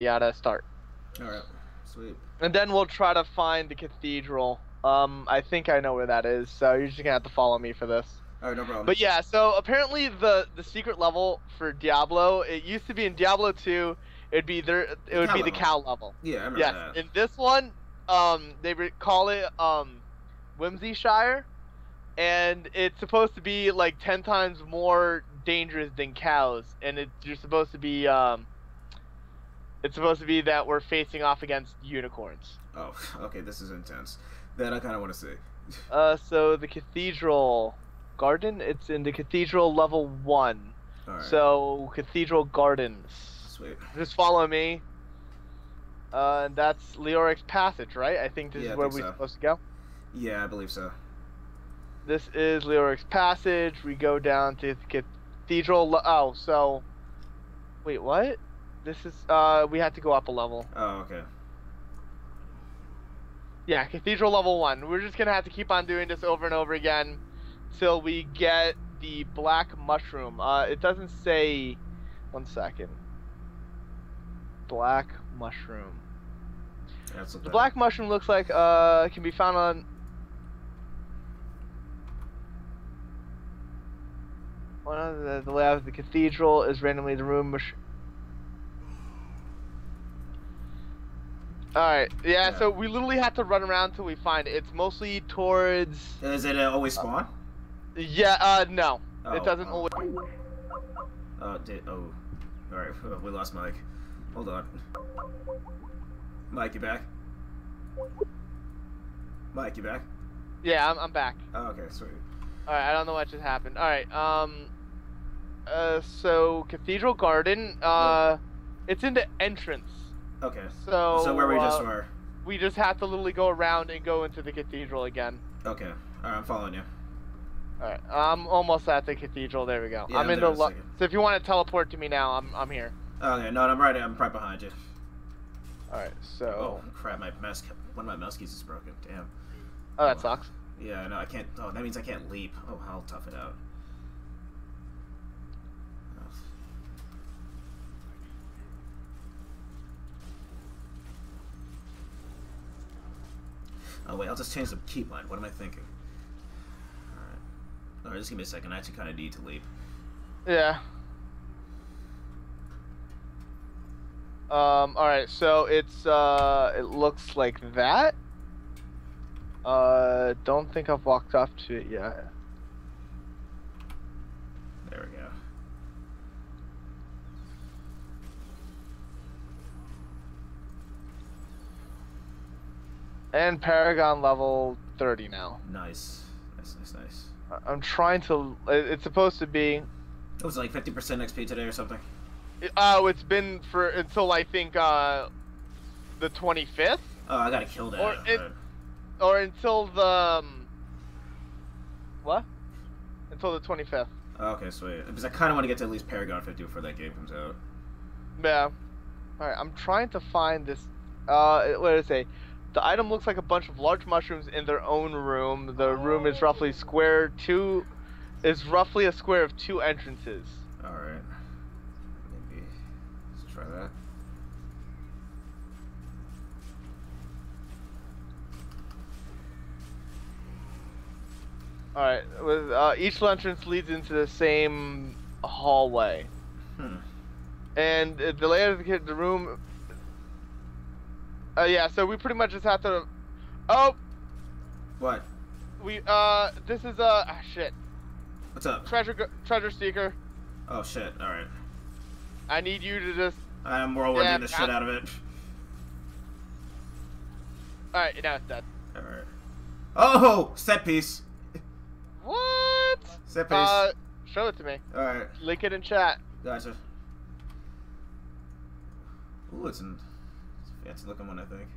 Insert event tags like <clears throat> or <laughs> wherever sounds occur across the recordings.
yada start. Alright, sweet. And then we'll try to find the cathedral. Um, I think I know where that is, so you're just gonna have to follow me for this. Alright, no problem. But yeah, so apparently the the secret level for Diablo, it used to be in Diablo 2, it'd be there it would Cow be the cow level. yeah, I remember Yes, that. in this one, um, they call it um, Whimsyshire, and it's supposed to be like ten times more dangerous than cows, and it, you're supposed to be um, it's supposed to be that we're facing off against unicorns. Oh, <laughs> okay, this is intense. That I kind of want to see. <laughs> Uh, so the cathedral garden, it's in the cathedral level one. Alright, So cathedral gardens. sweet. Just follow me. Uh, and that's Leoric's passage, right? I think this Yeah, is where we're so. supposed to go. Yeah, I believe so. This is Leoric's passage. We go down to the cathedral. Oh, so wait, what? This is uh, we had to go up a level. Oh, okay. Yeah, cathedral level one. We're just gonna have to keep on doing this over and over again till we get the black mushroom. Uh, it doesn't say. One second. Black mushroom. That's The black mushroom looks like uh it can be found on. One of the, the layout of the cathedral is randomly the room. Mush- All right, yeah, Yeah. So we literally have to run around till we find it. It's mostly towards. Is it uh, always spawn? Yeah. Uh. No. Oh, it doesn't oh. always. Oh, did, oh. Alright, <laughs> we lost Mike. Hold on. Mike, you back? Mike, you back? Yeah, I'm, I'm back. Oh, okay, sweet. All right, I don't know what just happened. All right. Um. Uh. So Cathedral Garden. Uh. It's in the entrance. Okay. So. so where we just uh, were. We just have to literally go around and go into the cathedral again. Okay. Alright, I'm following you. Alright, I'm almost at the cathedral. There we go. Yeah, I'm I'm in the. so if you want to teleport to me now, I'm I'm here. Okay, no, I'm right. I'm right behind you. Alright, so. Oh crap! My mouse, one of my mouse keys is broken. Damn. Oh, that sucks. Yeah, no, I can't. Oh, that means I can't leap. Oh, I'll tough it out. Oh. Oh wait, I'll just change the keybind. What am I thinking? Alright. Alright, just give me a second. I actually kind of need to leap. Yeah. Um. All right. So it's uh. It looks like that. Uh. Don't think I've walked up to it yet. There we go. And Paragon level 30 now. Nice. Nice, nice, nice. I- I'm trying to. It's supposed to be. It was like 50% XP today or something. Oh, it's been for until I think uh, the 25th, Oh, I gotta kill that. Or it- or until the. Um, what? Until the 25th. Oh, okay, sweet. Because I kind of want to get to at least Paragon 50 before that game comes out. Yeah. Alright, I'm trying to find this. Uh, what did it say? The item looks like a bunch of large mushrooms in their own room. The room is roughly square two. Is roughly a square of two entrances. Alright. Maybe. Let's try that. Alright, with uh, each entrance leads into the same hallway, Hmm. and uh, the layout of the room. Uh, yeah, so we pretty much just have to. Oh, What? we uh, this is uh, ah, shit, What's up? treasure treasure seeker. Oh, shit. Alright. I need you to just. I'm whirlwinding Yeah, the shit out of it. Alright, now it's dead. Alright. Oh! Set piece! What? Set piece. Uh, show it to me. Alright. Link it in chat. Gotcha. Ooh, it's an it's looking one, I think.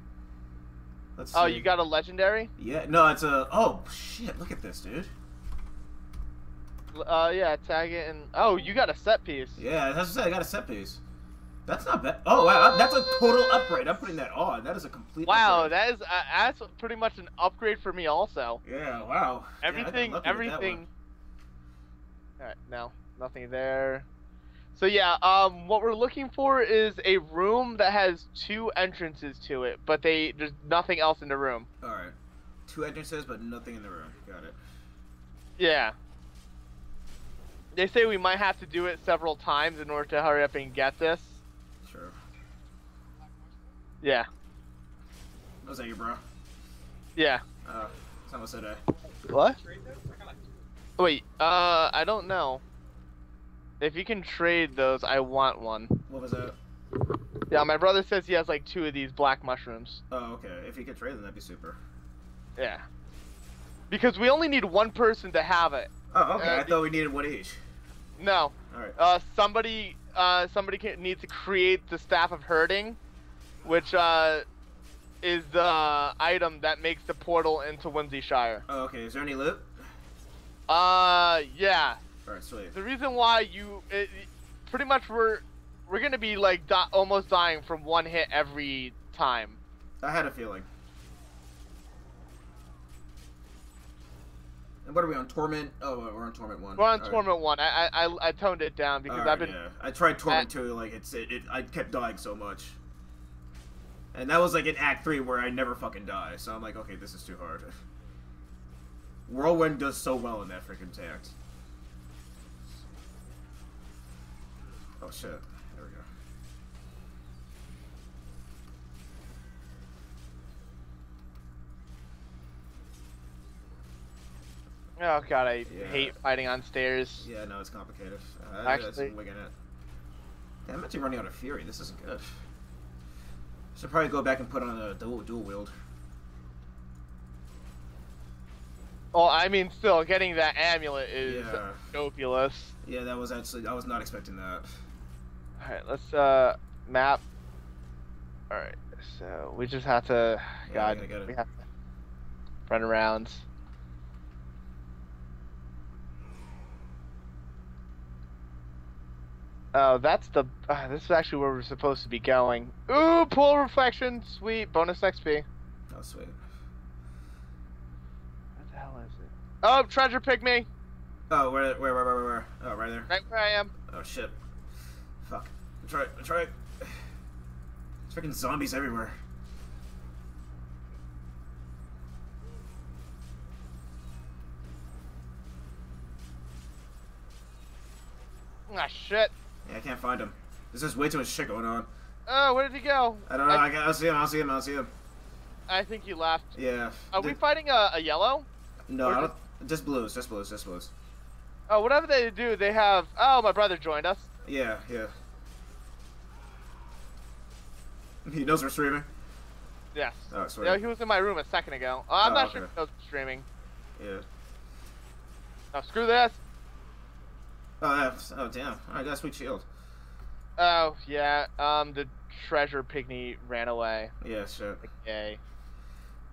Let's see. Oh, you got a legendary? Yeah, no, it's a. Oh, shit, look at this, dude. Uh, yeah, tag it and. Oh, you got a set piece. Yeah, that's what I said. I got a set piece. That's not bad. Oh wow, that's a total upgrade. I'm putting that on. That is a complete. Wow, upgrade. that is uh, that's pretty much an upgrade for me also. Yeah, wow. Yeah, Everything, that everything. All right, no, nothing there. So yeah, um, what we're looking for is a room that has two entrances to it, but they there's nothing else in the room. All right. Two entrances, but nothing in the room. Got it. Yeah. They say we might have to do it several times in order to hurry up and get this. Sure. Yeah. Was that you, bro? Yeah. Uh, someone said I. What? Wait, uh, I don't know. If you can trade those, I want one. What was that? Yeah, my brother says he has like two of these black mushrooms. Oh, okay. If you could trade them, that'd be super. Yeah. Because we only need one person to have it. Oh, okay. Uh, I thought we needed one each. No. All right. Uh, somebody, uh, somebody can, needs to create the staff of herding, which uh, is the item that makes the portal into Whimsyshire. Oh, okay. Is there any loot? Uh, yeah. Right, sweet. The reason why you, it, pretty much we're, we're gonna be like di- almost dying from one hit every time. I had a feeling. And what are we on? Torment? Oh, we're on Torment one. We're on All right. Torment one. I, I, I- toned it down because All I've right, been. Yeah. I tried Torment two. Like it's it, it. I kept dying so much. And that was like in Act three where I never fucking die. So I'm like, okay, this is too hard. <laughs> Whirlwind does so well in that freaking act. Oh shit. There we go. Oh god, I Yeah. hate fighting on stairs. Yeah, no, it's complicated. Uh, Actually- that's wigging it. Yeah, I'm actually running out of fury. This isn't good. Should probably go back and put on a dual dual wield. Well, I mean, still getting that amulet is Yeah. scopulous. Yeah, that was actually I was not expecting that. All right, let's uh map. All right, so we just have to. God, I gotta get it. we have to run around. Oh, that's the. Uh, this is actually where we're supposed to be going. Ooh, pool reflection, sweet bonus XP. Oh sweet. What the hell is it? Oh, treasure pygmy, Oh, where where where where where? where? Oh, right there. right where I am. Oh shit. Fuck. I tried. I tried. There's freaking zombies everywhere. Ah, shit. Yeah, I can't find him. There's just way too much shit going on. Oh, where did he go? I don't know. I, I, I see him. I see him. I see him. I think he left. Yeah. Are we fighting a, a yellow? No, don't, just blues. Just blues. Just blues. Oh, whatever they do, they have. Oh, my brother joined us. Yeah, yeah. <laughs> He knows we're streaming. Yes. Oh, sweet. Yeah, he was in my room a second ago. Uh, I'm Oh, not sure okay. if he knows I'm streaming. Yeah. Oh, screw this. Oh, yeah. oh damn. I a sweet shield. Oh, yeah. Um, the treasure pygmy ran away. Yeah, shit. Okay.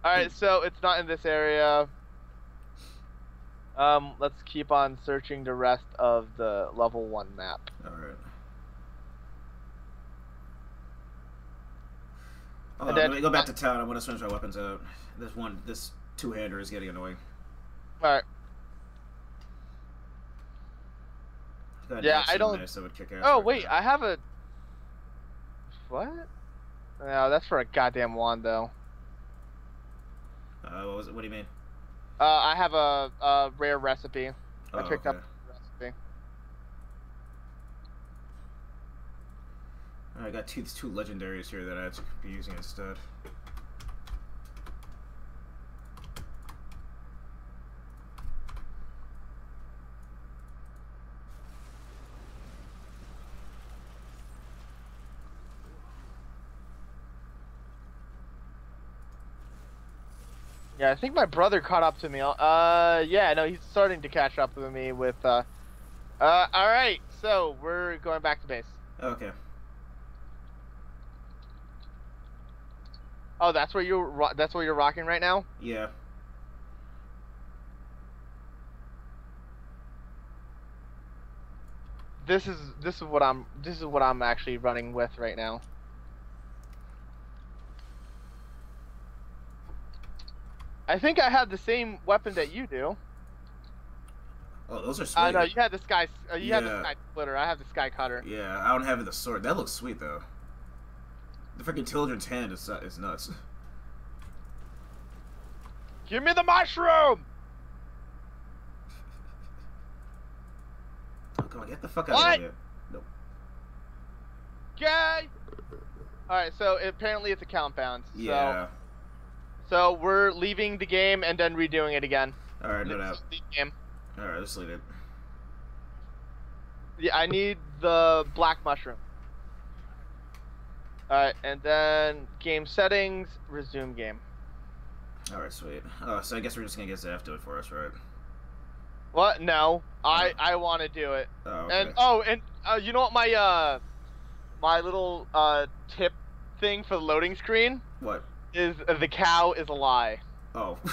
Alright, so it's not in this area. Um, let's keep on searching the rest of the level 1 map. Alright. And Oh, then- let me go back to town. I want to switch my weapons out. This one, this two-hander is getting annoying. Alright. Got Yeah, I don't- there, So it would kick Oh, wait. I have a. What? No, that's for a goddamn wand, though. Uh, what was it? What do you mean? Uh, I have a, a rare recipe. I Oh, picked okay. up the recipe. I got two two legendaries here that I could be using instead. Yeah, I think my brother caught up to me. Uh, yeah, no, he's starting to catch up with me with, uh, uh, alright, so we're going back to base. Okay. Oh, that's where you're, ro- that's where you're rocking right now? Yeah. This is, this is what I'm, this is what I'm actually running with right now. I think I have the same weapon that you do. Oh, those are sweet. I know you had the sky. Uh, you had the Yeah. sky splitter. I have the sky cutter. Yeah, I don't have the sword. That looks sweet though. The freaking Tilgern's hand is uh, is nuts. Give me the mushroom. Oh, come on, get the fuck out What? of here. Nope. Gay. All right, so apparently it's a count bounce. Yeah. So, so we're leaving the game and then redoing it again. All right, no doubt. Game. All right, let's leave it. Yeah, I need the black mushroom. Alright, and then game settings, resume game. All right, sweet. Oh, so I guess we're just gonna get Zaf to it for us, right? What? No, I I want to do it. Oh, okay. And oh, and uh, you know what my uh my little uh tip thing for the loading screen what? is uh, the cow is a lie. Oh. <laughs>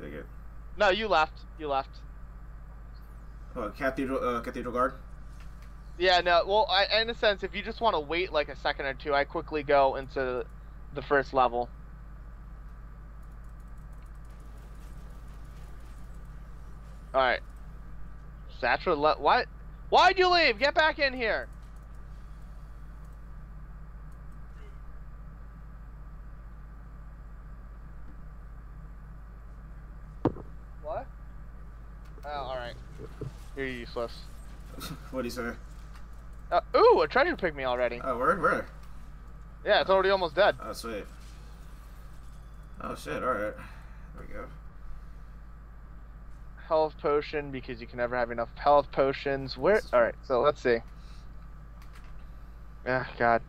Take it. No, you left. You left. Oh, Cathedral, uh, Cathedral Guard. Yeah, no. Well, I, in a sense, if you just want to wait like a second or two, I quickly go into the first level. All right. Satra, le- what? Why'd you leave? Get back in here. What? Oh, all right. You're useless. what do you <laughs> say? Uh, ooh, a treasure pygmy already. Oh, where? Where? Yeah, it's already almost dead. Oh, sweet. Oh shit! All right. There we go. Health potion because you can never have enough health potions. Where? All right, so let's see. Ah, God.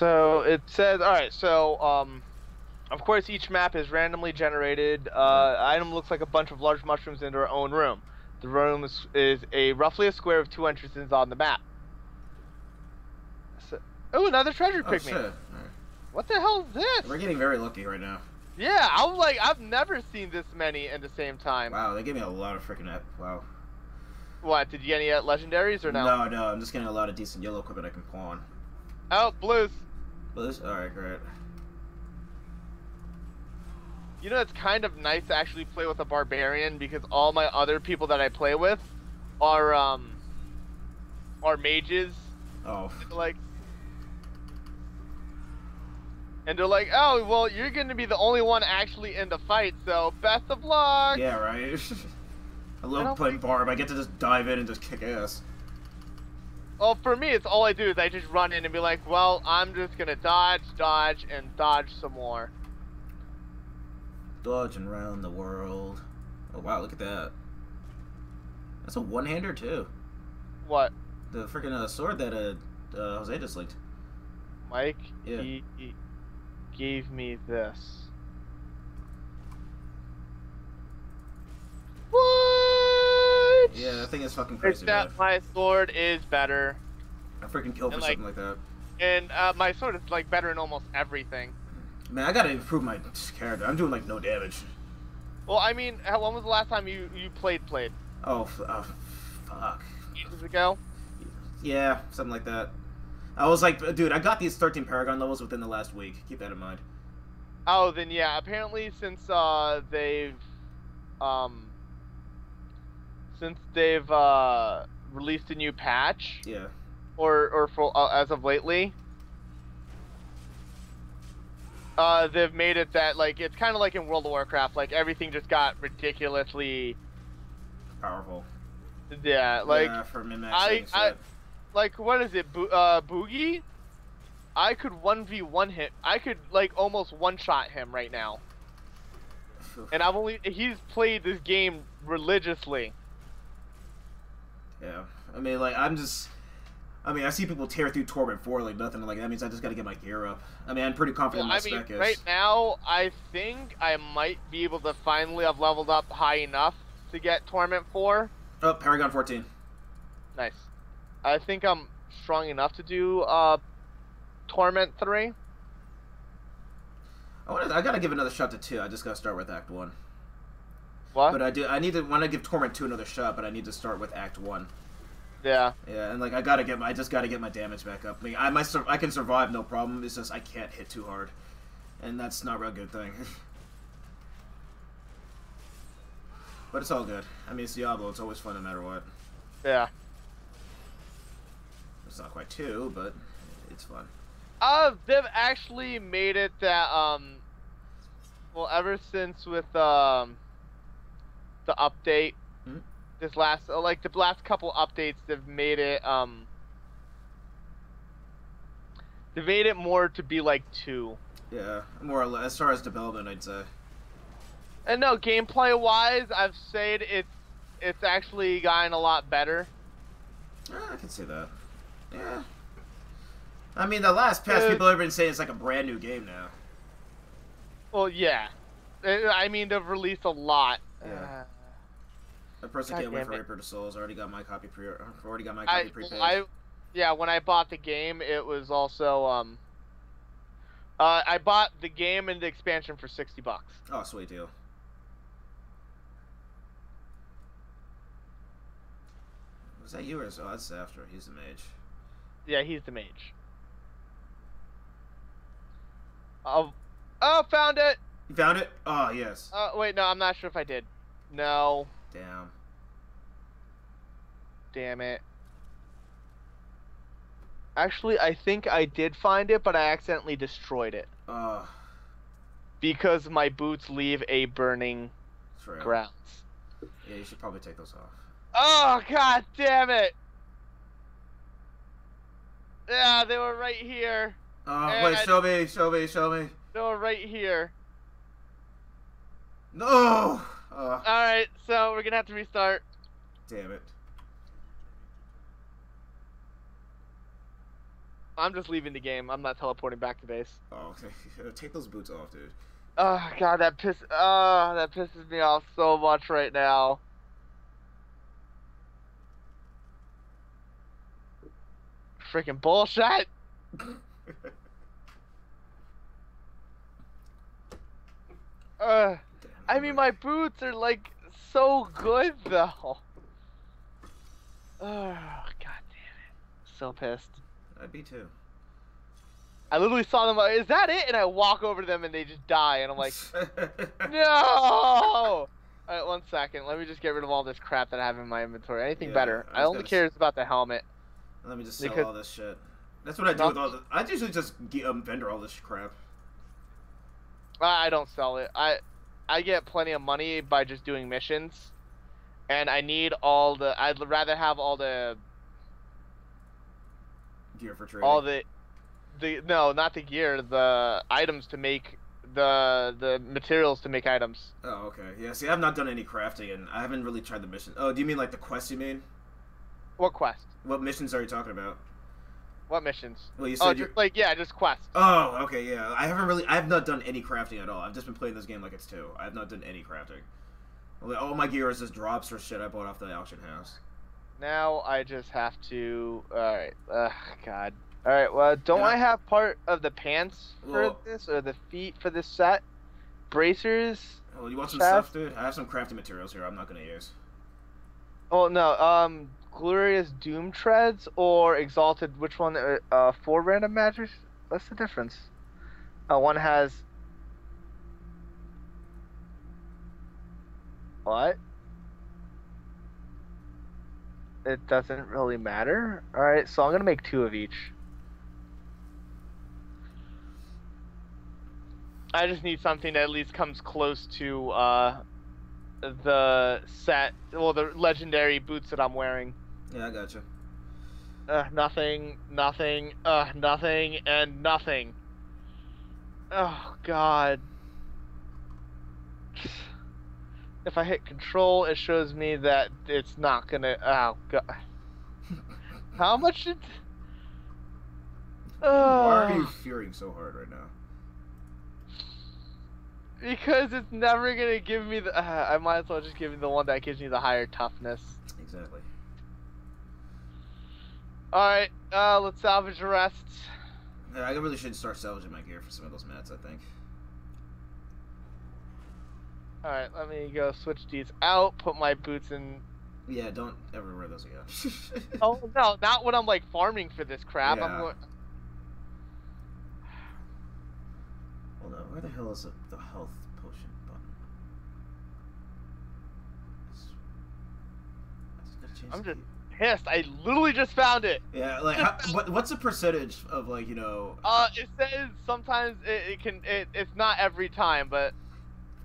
So it says, all right. So, um, of course, each map is randomly generated. Uh, item looks like a bunch of large mushrooms in their own room. The room is, is a roughly a square of two entrances on the map. So, oh, another treasure Oh me. Right. What the hell is this? We're getting very lucky right now. Yeah, I'm like, I've never seen this many at the same time. Wow, they gave me a lot of freaking ep. Wow. What? Did you get any uh, legendaries or no? No, no, I'm just getting a lot of decent yellow equipment I can pawn. Oh, blues. But this, all right, great. You know, it's kind of nice to actually play with a barbarian because all my other people that I play with are um are mages. Oh, like, and they're like, oh well, you're gonna be the only one actually in the fight, so best of luck. yeah, right. I love don't playing think- Barb. I get to just dive in and just kick ass. Well, for me, it's all I do is I just run in and be like, well, I'm just gonna dodge, dodge, and dodge some more. Dodging around the world. Oh wow, look at that. That's a one-hander too. What, The freaking uh, sword that uh, uh Jose just linked. Mike? Yeah. He, he gave me this. What? Yeah, that thing is fucking crazy. Except man. my sword is better, I freaking kill for like- something like that. and uh, my sword is like better in almost everything. Man, I gotta improve my character. I'm doing like no damage. Well, I mean, how, when was the last time you you played played? Oh, f- oh fuck. Ages ago. Yeah, something like that. I was like, dude, I got these 13 Paragon levels within the last week. Keep that in mind. Oh, then yeah. Apparently, since uh they've um since they've uh released a new patch, Yeah. or or for uh, as of lately, uh they've made it that like it's kind of like in World of Warcraft, like everything just got ridiculously Powerful. yeah, like yeah, for I- I- like what is it, Bo- uh Boogie? I could one v one hit. I could like almost one shot him right now. <laughs> And I've only he's played this game religiously. Yeah. I mean, like, I'm just. I mean, I see people tear through Torment 4 like nothing. Like, that means I just gotta get my gear up. I mean, I'm pretty confident Well, my I mean, spec is. right now I think I might be able to finally have leveled up high enough to get Torment 4. Oh, Paragon 14. Nice. I think I'm strong enough to do uh, Torment three. I want to I gotta give another shot to two. I just gotta start with Act One. What? But I do. I need to want to give Torment two another shot, but I need to start with Act One. yeah. Yeah, and like I gotta get my, I just gotta get my damage back up. I mean, I sur- I can survive no problem. It's just I can't hit too hard, and that's not a real good thing. <laughs> but it's all good. I mean, it's Diablo. It's always fun no matter what. Yeah. It's not quite two, but it's fun. Uh, they've actually made it that um, well, ever since with um, the update, Mhm. this last uh, like the last couple updates, they've made it um, they've made it more to be like two. Yeah, more or less. As far as development, I'd say. And no, gameplay wise, I've said it's it's actually gotten a lot better. Eh, I can see that. Yeah. I mean, the last patch, Uh, people have been saying it's like a brand new game now. Well, yeah. Uh, I mean, they've released a lot. Yeah. Uh, The person God can't wait for it. Reaper of Souls. I already got my copy pre. Already got my I, copy prepaid. I, yeah, when I bought the game, it was also um. Uh, I bought the game and the expansion for sixty bucks. Oh, sweet deal. Was that you or so? That's after. He's the mage. Yeah, he's the mage. Oh, oh, found it. You found it? Oh yes. Uh, wait, no, I'm not sure if I did. No, Damn. damn it. Actually, I think I did find it, but I accidentally destroyed it Oh, because my boots leave a burning trail. grounds. Yeah, you should probably take those off. Oh god damn it! Yeah, they were right here. Oh And- wait, show me, show me, show me. They were right here. No. Oh, Alright, so we're gonna have to restart. damn it. I'm just leaving the game. I'm not teleporting back to base. Oh, okay. <laughs> Take those boots off, dude. Oh god, that piss. Oh, that pisses me off so much right now. Freaking bullshit. <laughs> Uh, I mean, my boots are like so good though. Oh <sighs> god damn it! So pissed. I'd be too. I literally saw them. like, Is that it? And I walk over to them and they just die, and I'm like, <laughs> no. All right, one second. Let me just get rid of all this crap that I have in my inventory. Anything Yeah, better? I I only cares about the helmet. Let me just sell Because- all this shit. That's what I do Not- with all the. I usually just get, um, vendor all this crap. I I don't sell it. I I get plenty of money by just doing missions, and I need all the. I'd rather have all the Gear for trading. all the the no, not the gear, the items to make the the materials to make items. Oh, okay. Yeah, see, I've not done any crafting, and I haven't really tried the mission. Oh, do you mean like the quest? You mean? What quest? What missions are you talking about? What missions? Well, you Oh, said you. just like yeah, just quests. Oh, okay, yeah. I haven't really. I have not done any crafting at all. I've just been playing this game like it's two. I have not done any crafting. Well, All my gear is just drops or shit I bought off the auction house. Now I just have to. All right. Ugh, God. All right. Well, don't Yeah. I have part of the pants for Well- this or the feet for this set? Bracers. Oh, you want some stuff, dude? I have some crafting materials here. I'm not gonna use. Oh no. Um, glorious doom treads or exalted. Which one? Uh, uh four random magics. What's the difference? Uh, one has. What? It doesn't really matter. All right, so I'm gonna make two of each. I just need something that at least comes close to uh, the set, well, the legendary boots that I'm wearing. Yeah, I gotcha. Uh, nothing, nothing, uh, nothing, and nothing. Oh God. If I hit control, it shows me that it's not gonna. Oh God. <laughs> How much did? Why are you fearing so hard right now? Because it's never gonna give me the. Uh, <sighs> I might as well just give me the one that gives me the higher toughness. Exactly. All right, uh, let's salvage the rest. Yeah, I really should start salvaging my gear for some of those mats. I think. All right, let me go switch these out. Put my boots in. Yeah, don't ever wear those again. <laughs> Oh no, not when I'm like farming for this crap. Yeah. I'm going. Hold on, where the hell is the, the health potion button? I just gotta change I'm just-. Pissed. I literally just found it. Yeah, like how, what, what's the percentage of like you know Uh, it says sometimes it, it can. It, it's not every time, but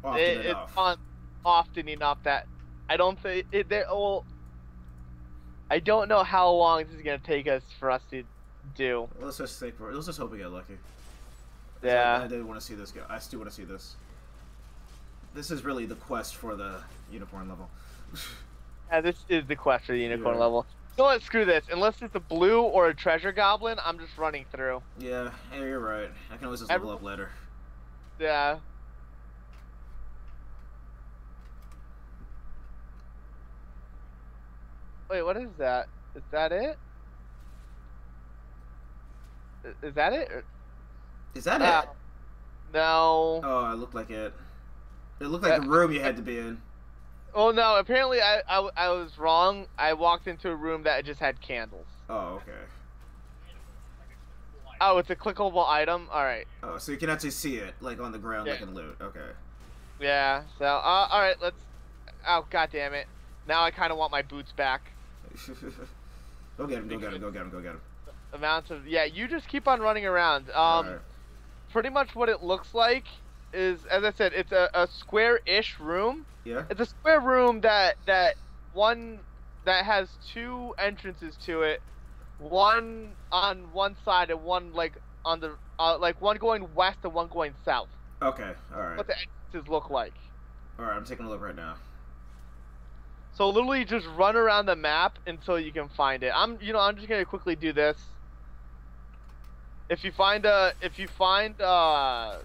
often it, it's enough? on often enough that I don't think it. There. Well, I don't know how long this is gonna take us for us to do. Let's just think. For, let's just hope we get lucky. Yeah. I, I did want to see this go. I still want to see this. This is really the quest for the unicorn level. <laughs> Yeah, this is the quest for the unicorn Yeah. level. You know what? Screw this. Unless it's a blue or a treasure goblin, I'm just running through. yeah, yeah, you're right. I can always just Every- level up later. Yeah. Wait, what? Is that Is that it? Is that it? Is that Ah, it? No. Oh, it looked like it. It looked like the room you had to be in. Oh no, apparently I, I, I was wrong. I walked into a room that just had candles. Oh, okay. Oh, it's a clickable item? Alright. Oh, so you can actually see it, like on the ground, like Yeah. in loot. Okay. Yeah, so, uh, alright, let's... Oh, god damn it. Now I kind of want my boots back. <laughs> go get him, go get him, go get him, go get him. Amounts of... Yeah, you just keep on running around. Um. Pretty much what it looks like is, as I said, it's a, a square-ish room. Yeah? It's a square room that, that one... That has two entrances to it. One on one side and one, like, on the... Uh, like, one going west and one going south. Okay, alright. What the entrances look like. Alright, I'm taking a look right now. So literally just run around the map until you can find it. I'm you know, I'm just gonna quickly do this. If you find a if you find uh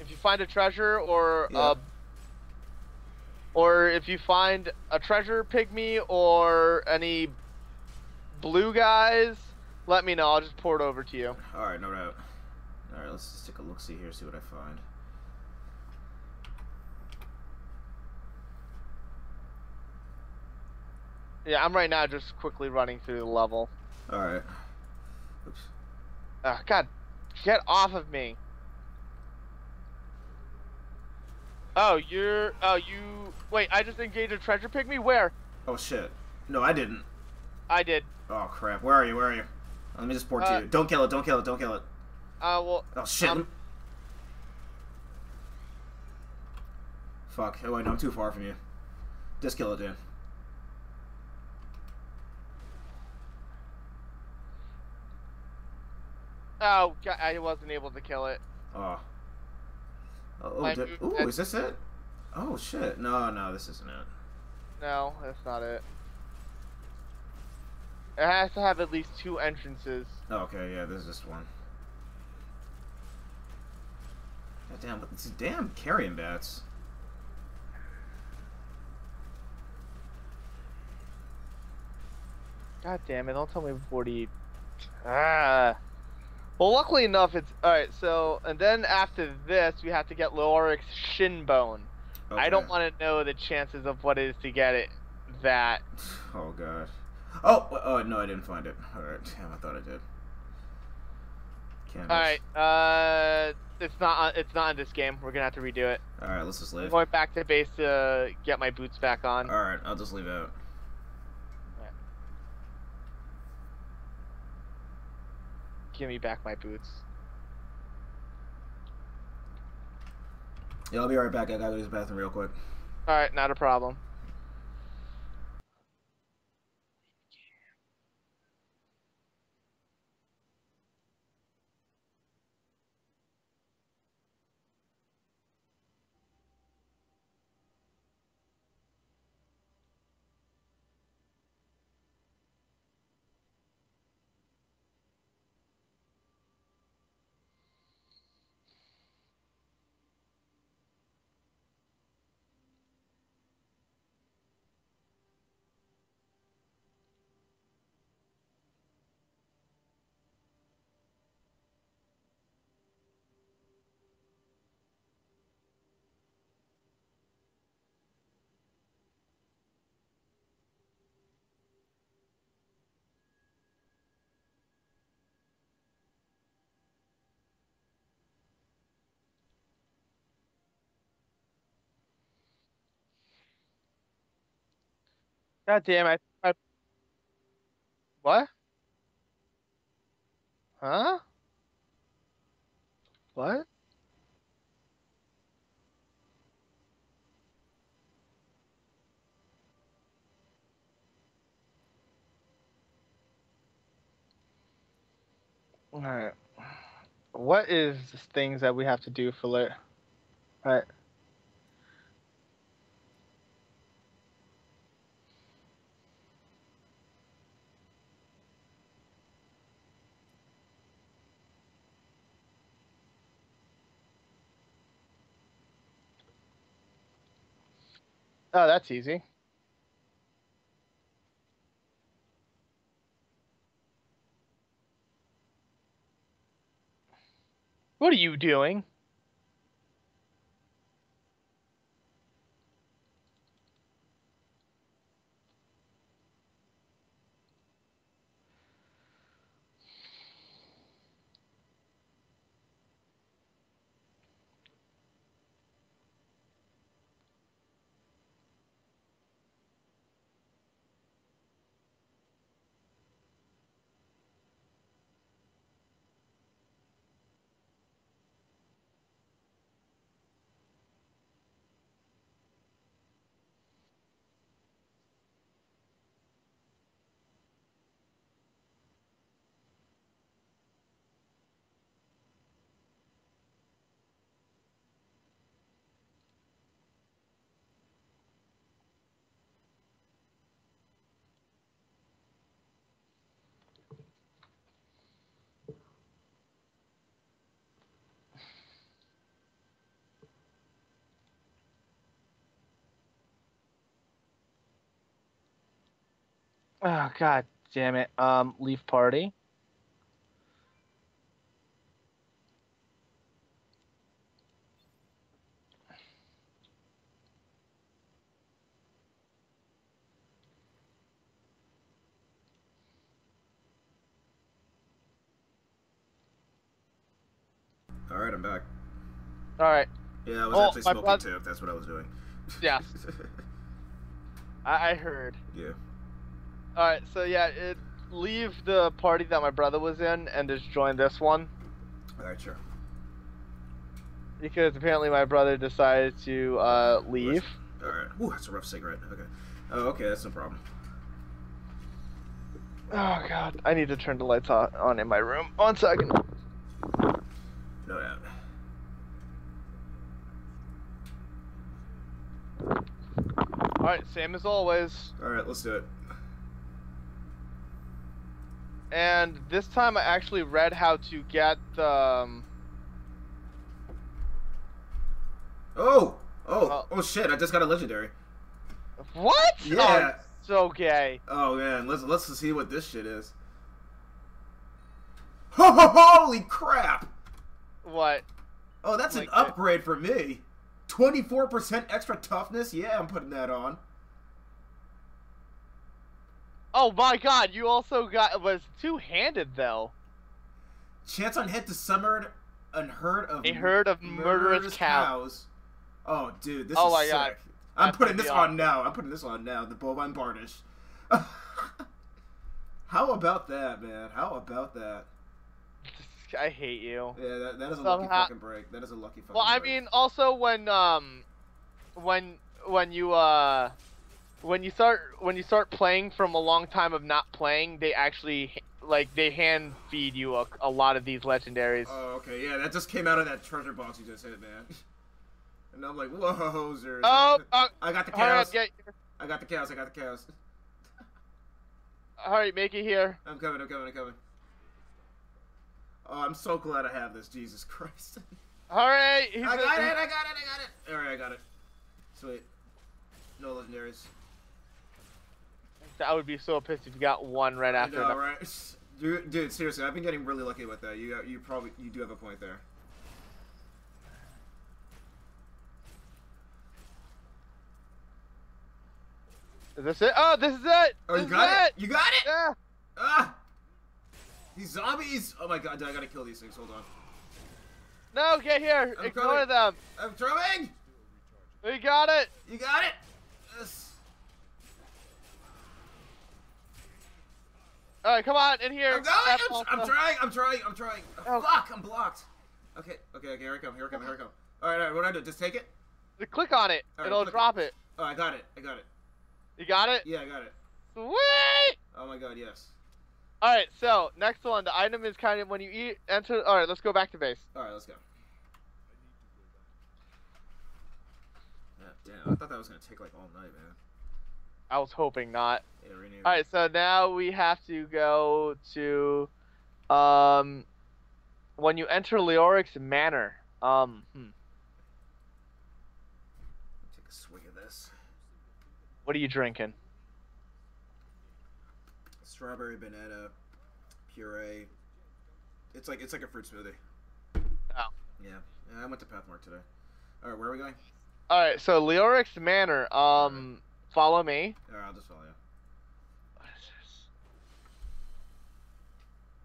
if you find a treasure or Yeah. uh or if you find a treasure pygmy or any blue guys, let me know. I'll just pour it over to you. Alright, no doubt. Alright, let's just take a look see here, see what I find. Yeah, I'm right now just quickly running through the level. Alright. Oops. Ah, God, get off of me. Oh, you're. Oh, you. Wait, I just engaged a treasure pygmy? Where? Oh shit. No, I didn't. I did. Oh crap. Where are you? Where are you? Let me just port to Uh, you. Don't kill it, don't kill it, don't kill it. Uh, well. Oh shit. Um, Fuck. Oh wait, no, I'm too far from you. Just kill it, Dan. Oh, I wasn't able to kill it. Oh. Oh, oh did- ooh, is this it? Oh shit. No, no, this isn't it. No, that's not it. It has to have at least two entrances. Oh, okay, yeah, there's just one. God damn, but these damn carrion bats. God damn it! Don't tell me 40. Ah. Well, luckily enough, it's all right. So, and then after this, we have to get Leoric's shin bone. I don't want to know the chances of what it is to get it. That. Oh god. Oh, oh no, I didn't find it. Alright, damn, I thought I did. Canvas. All right. Uh, it's not. on- It's not in this game. We're gonna have to redo it. Alright, let's just I'm leave. going back to base to get my boots back on. Alright, I'll just leave out. Give me back my boots. Yeah, I'll be right back. I gotta go to the bathroom real quick. All right, not a problem. God damn it. I... What? Huh? What? Alright. What is things that we have to do for it? Right. Oh, that's easy. What are you doing? Oh god damn it. Um leave party. All right, I'm back. All right. Yeah, I was Oh, actually smoking blood- too. If that's what I was doing. Yeah. <laughs> I, I heard. yeah. All right. So yeah, it, leave the party that my brother was in and just join this one All right, sure. because apparently my brother decided to uh, leave. All right. Ooh, that's a rough cigarette. Okay. Oh, okay, that's no problem. Oh god, I need to turn the lights on, on in my room. One second. No doubt. All right, same as always. All right, let's do it. And this time I actually read how to get um, Oh, oh, Uh, oh shit! I just got a legendary. what? Yeah. Oh, so gay. Oh man, let's let's see what this shit is. <laughs> Holy crap! What? Oh, that's Like an that. upgrade for me. Twenty-four percent extra toughness. Yeah, I'm putting that on. Oh my god, you also got was two-handed though. Chance on hit to summon a herd of A herd of murderous cows. Oh, dude, this Oh is my sick. God. I'm That's putting this on now. I'm putting this on now. The bovine Bardiche. <laughs> How about that, man? How about that? I hate you. Yeah, that, that is a lucky fucking break. That is a lucky fucking Well, I break. mean, also when um, when when you uh, when you start when you start playing from a long time of not playing, they actually like they hand feed you a, a lot of these legendaries. Oh, okay. Yeah, that just came out of that treasure box you just hit, man. <laughs> And I'm like, whoa, hoser. oh, uh, <laughs> I got the up, cows. get I got the cows. I got the cows. All right, make it here. I'm coming. I'm coming. I'm coming. Oh, I'm so glad I have this. Jesus Christ. <laughs> All right. I got a- it. I got it. I got it. All right, I got it. Sweet. No legendaries. I would be so pissed if you got one right I after. know, right? <laughs> Dude, dude, seriously, I've been getting really lucky with that. You, you probably, you do have a point there. Is this it? Oh, this is it. Oh, you got it. You got it. Yeah. Ah! These zombies! Oh my god, dude, I gotta kill these things. Hold on. No, get here. I'm Ignore coming. them. I'm throwing. We got it. You got it. Yes. All right, come on in here. I'm going. I'm, I'm trying. I'm trying. I'm trying. Oh. Fuck! I'm blocked. Okay. Okay. Okay. Here I come. Here I come. Here I come. All right. All right. What do I do? Just take it. Just Click on it. Right, It'll click it. drop it. Oh, I got it. I got it. You got it? Yeah, I got it. Sweet. Oh my god. Yes. All right. So next one, the item is kind of when you eat enter. All right, let's go back to base. All right. Let's go. Yeah, damn. I thought that was gonna take like all night, man. I was hoping not. Yeah, All right. So now we have to go to, um, when you enter Leoric's Manor. Um. Hmm, Take a swig of this. what are you drinking? Strawberry banana puree. It's like it's like a fruit smoothie. Oh. Yeah. Yeah. I went to Pathmark today. All right. Where are we going? All right. So Leoric's Manor. Um. Follow me. All right. I'll just follow you. What is this?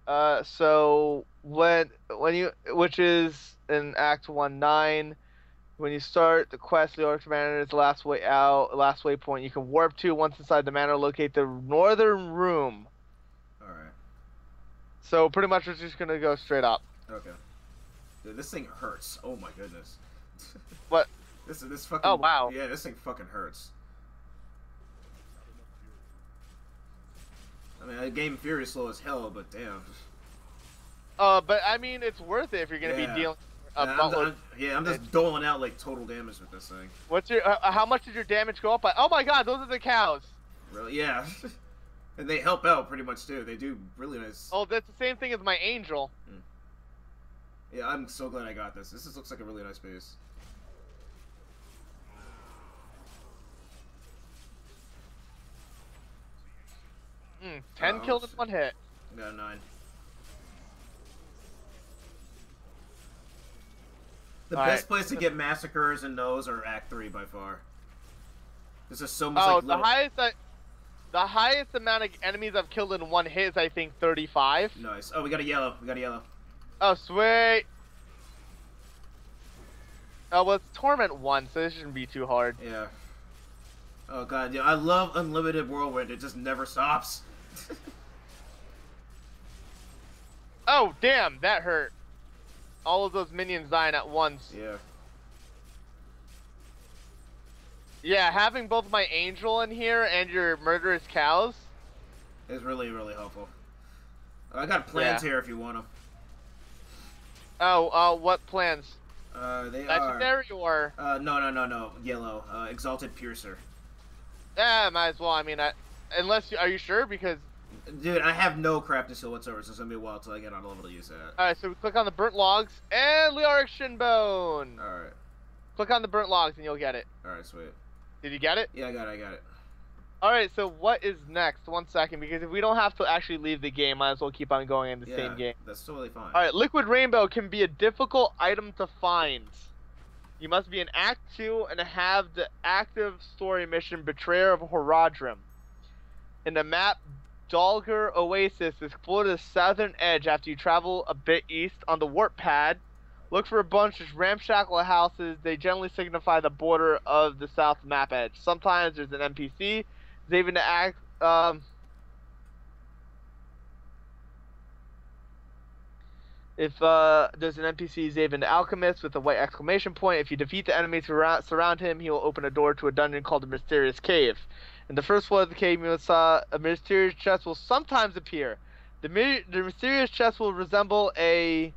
Uh, so when when you which is in Act One Nine, when you start the quest, Leoric Manor is the last way out, last waypoint. You can warp to once inside the manor, locate the northern room. All right. So pretty much we're just gonna go straight up. Okay. Dude, this thing hurts. Oh my goodness. <laughs> What? This is this fucking. Oh, wow. Yeah, this thing fucking hurts. I mean, the game Fury is slow as hell, but damn. Uh, but I mean it's worth it if you're gonna Yeah. be dealing. A Yeah, I'm. I'm- yeah, I'm just doling out like total damage with this thing. What's your? Uh, how much did your damage go up by? Oh my God, those are the cows. Really? Yeah. <laughs> and they help out pretty much too. They do really nice. Oh, that's the same thing as my angel. Yeah, I'm so glad I got this. This just looks like a really nice base. Mm, Ten Oh, kills in one hit. I got a nine. The All best right. place to get massacres and those are Act Three by far. This is so much Oh, like the little- highest I, the highest amount of enemies I've killed in one hit is I think 35. Nice. Oh, we got a yellow. We got a yellow. Oh, sweet. Oh, well, it's Torment 1, so this shouldn't be too hard. Yeah. Oh god, yeah, I love unlimited whirlwind. It just never stops. <laughs> Oh, damn, that hurt. All of those minions dying at once. yeah. Yeah, having both my angel in here and your murderous cows. is really, really helpful. I got plans Yeah. here if you want them. Oh, uh, what plans? Uh, they are. Legendary or? Uh, no, no, no, no. Yellow. Uh, Exalted Piercer. Yeah, might as well. I mean, I, unless you, are you sure? Because Dude, I have no crafting skill whatsoever, so it's gonna be a while till I get on a level to use that. all right, so we click on the burnt logs and Leoric Shinbone. Alright. Click on the burnt logs and you'll get it. Alright, sweet. Did you get it? Yeah, I got it, I got it. All right, so what is next? One second, because if we don't have to actually leave the game, might as well keep on going in the yeah, same game. That's totally fine. All right, Liquid Rainbow can be a difficult item to find. You must be in Act 2 and have the active story mission Betrayer of Horadrim. In the map Dahlgur Oasis, explore the southern edge after you travel a bit east on the warp pad. Look for a bunch of ramshackle houses. They generally signify the border of the south map edge. Sometimes there's an NPC. Even act. Um, If uh, there's an NPC, Zaven the Alchemist, with a white exclamation point, if you defeat the enemies who surround him, he will open a door to a dungeon called the Mysterious Cave. In the first floor of the cave, you saw a mysterious chest will sometimes appear. The, mi- the mysterious chest will resemble a.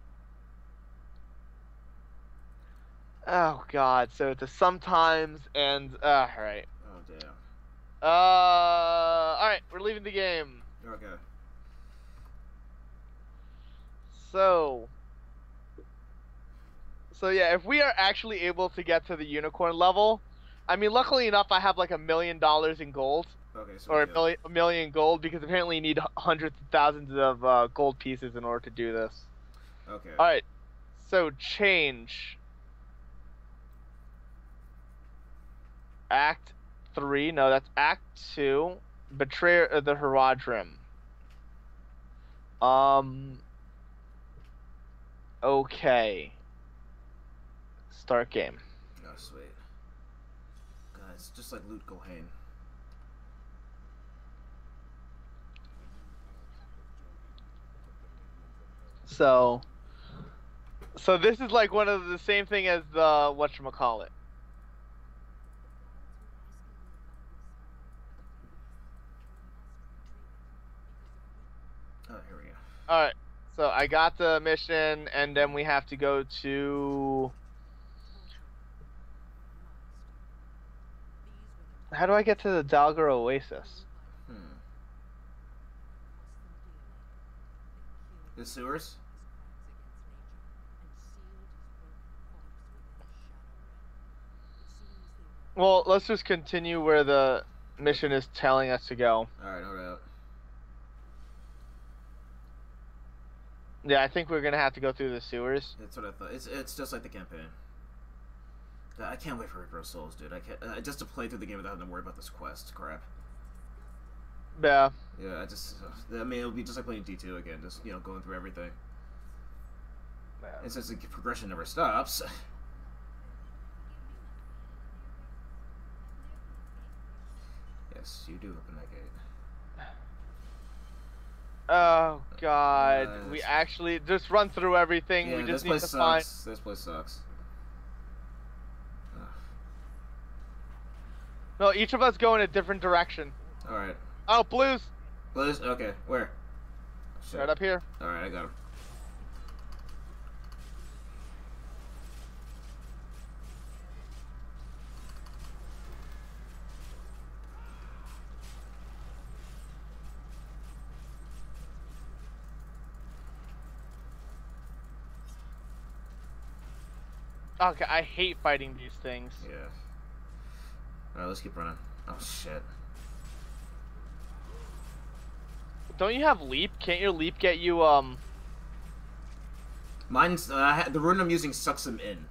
Oh God! So it's a sometimes and uh, all right. Oh, damn. Uh, all right, we're leaving the game. Okay. So, so yeah, if we are actually able to get to the unicorn level, I mean, luckily enough, I have like a million dollars in gold, Okay, so or a million, a million gold, because apparently you need hundreds of thousands of uh, gold pieces in order to do this. Okay. All right, so change. Act three, no, that's Act two. Betrayer of the Horadrim. Um. Okay. Start game. Oh, sweet. Guys, just like Loot Gohain. So, so this is like one of the same thing as the what call it. Oh, here we go. All right. So I got the mission, and then we have to go to. How do I get to the Dahlgur Oasis? Hmm. The sewers? Well, let's just continue where the mission is telling us to go. Alright, hold out. Yeah, I think we're gonna have to go through the sewers. That's what I thought. It's it's just like the campaign. I can't wait for Reaper of Souls, dude. I can't uh, just to play through the game without having to worry about this quest crap. Yeah. Yeah, I just uh, I mean it'll be just like playing D two again, just you know going through everything. And since the progression never stops. yes, you do open that gate. Oh God, Uh, we actually just run through everything. Yeah, we this just need place to sucks. This place sucks. Ugh. find. No, each of us go in a different direction. All right. Oh, blues, Blues. okay, where? Shit. right up here. All right, I got him. Okay, I hate fighting these things. Yeah. All right, let's keep running. Oh shit. Don't you have leap? Can't your leap get you um? Mine's uh, the rune I'm using sucks them in.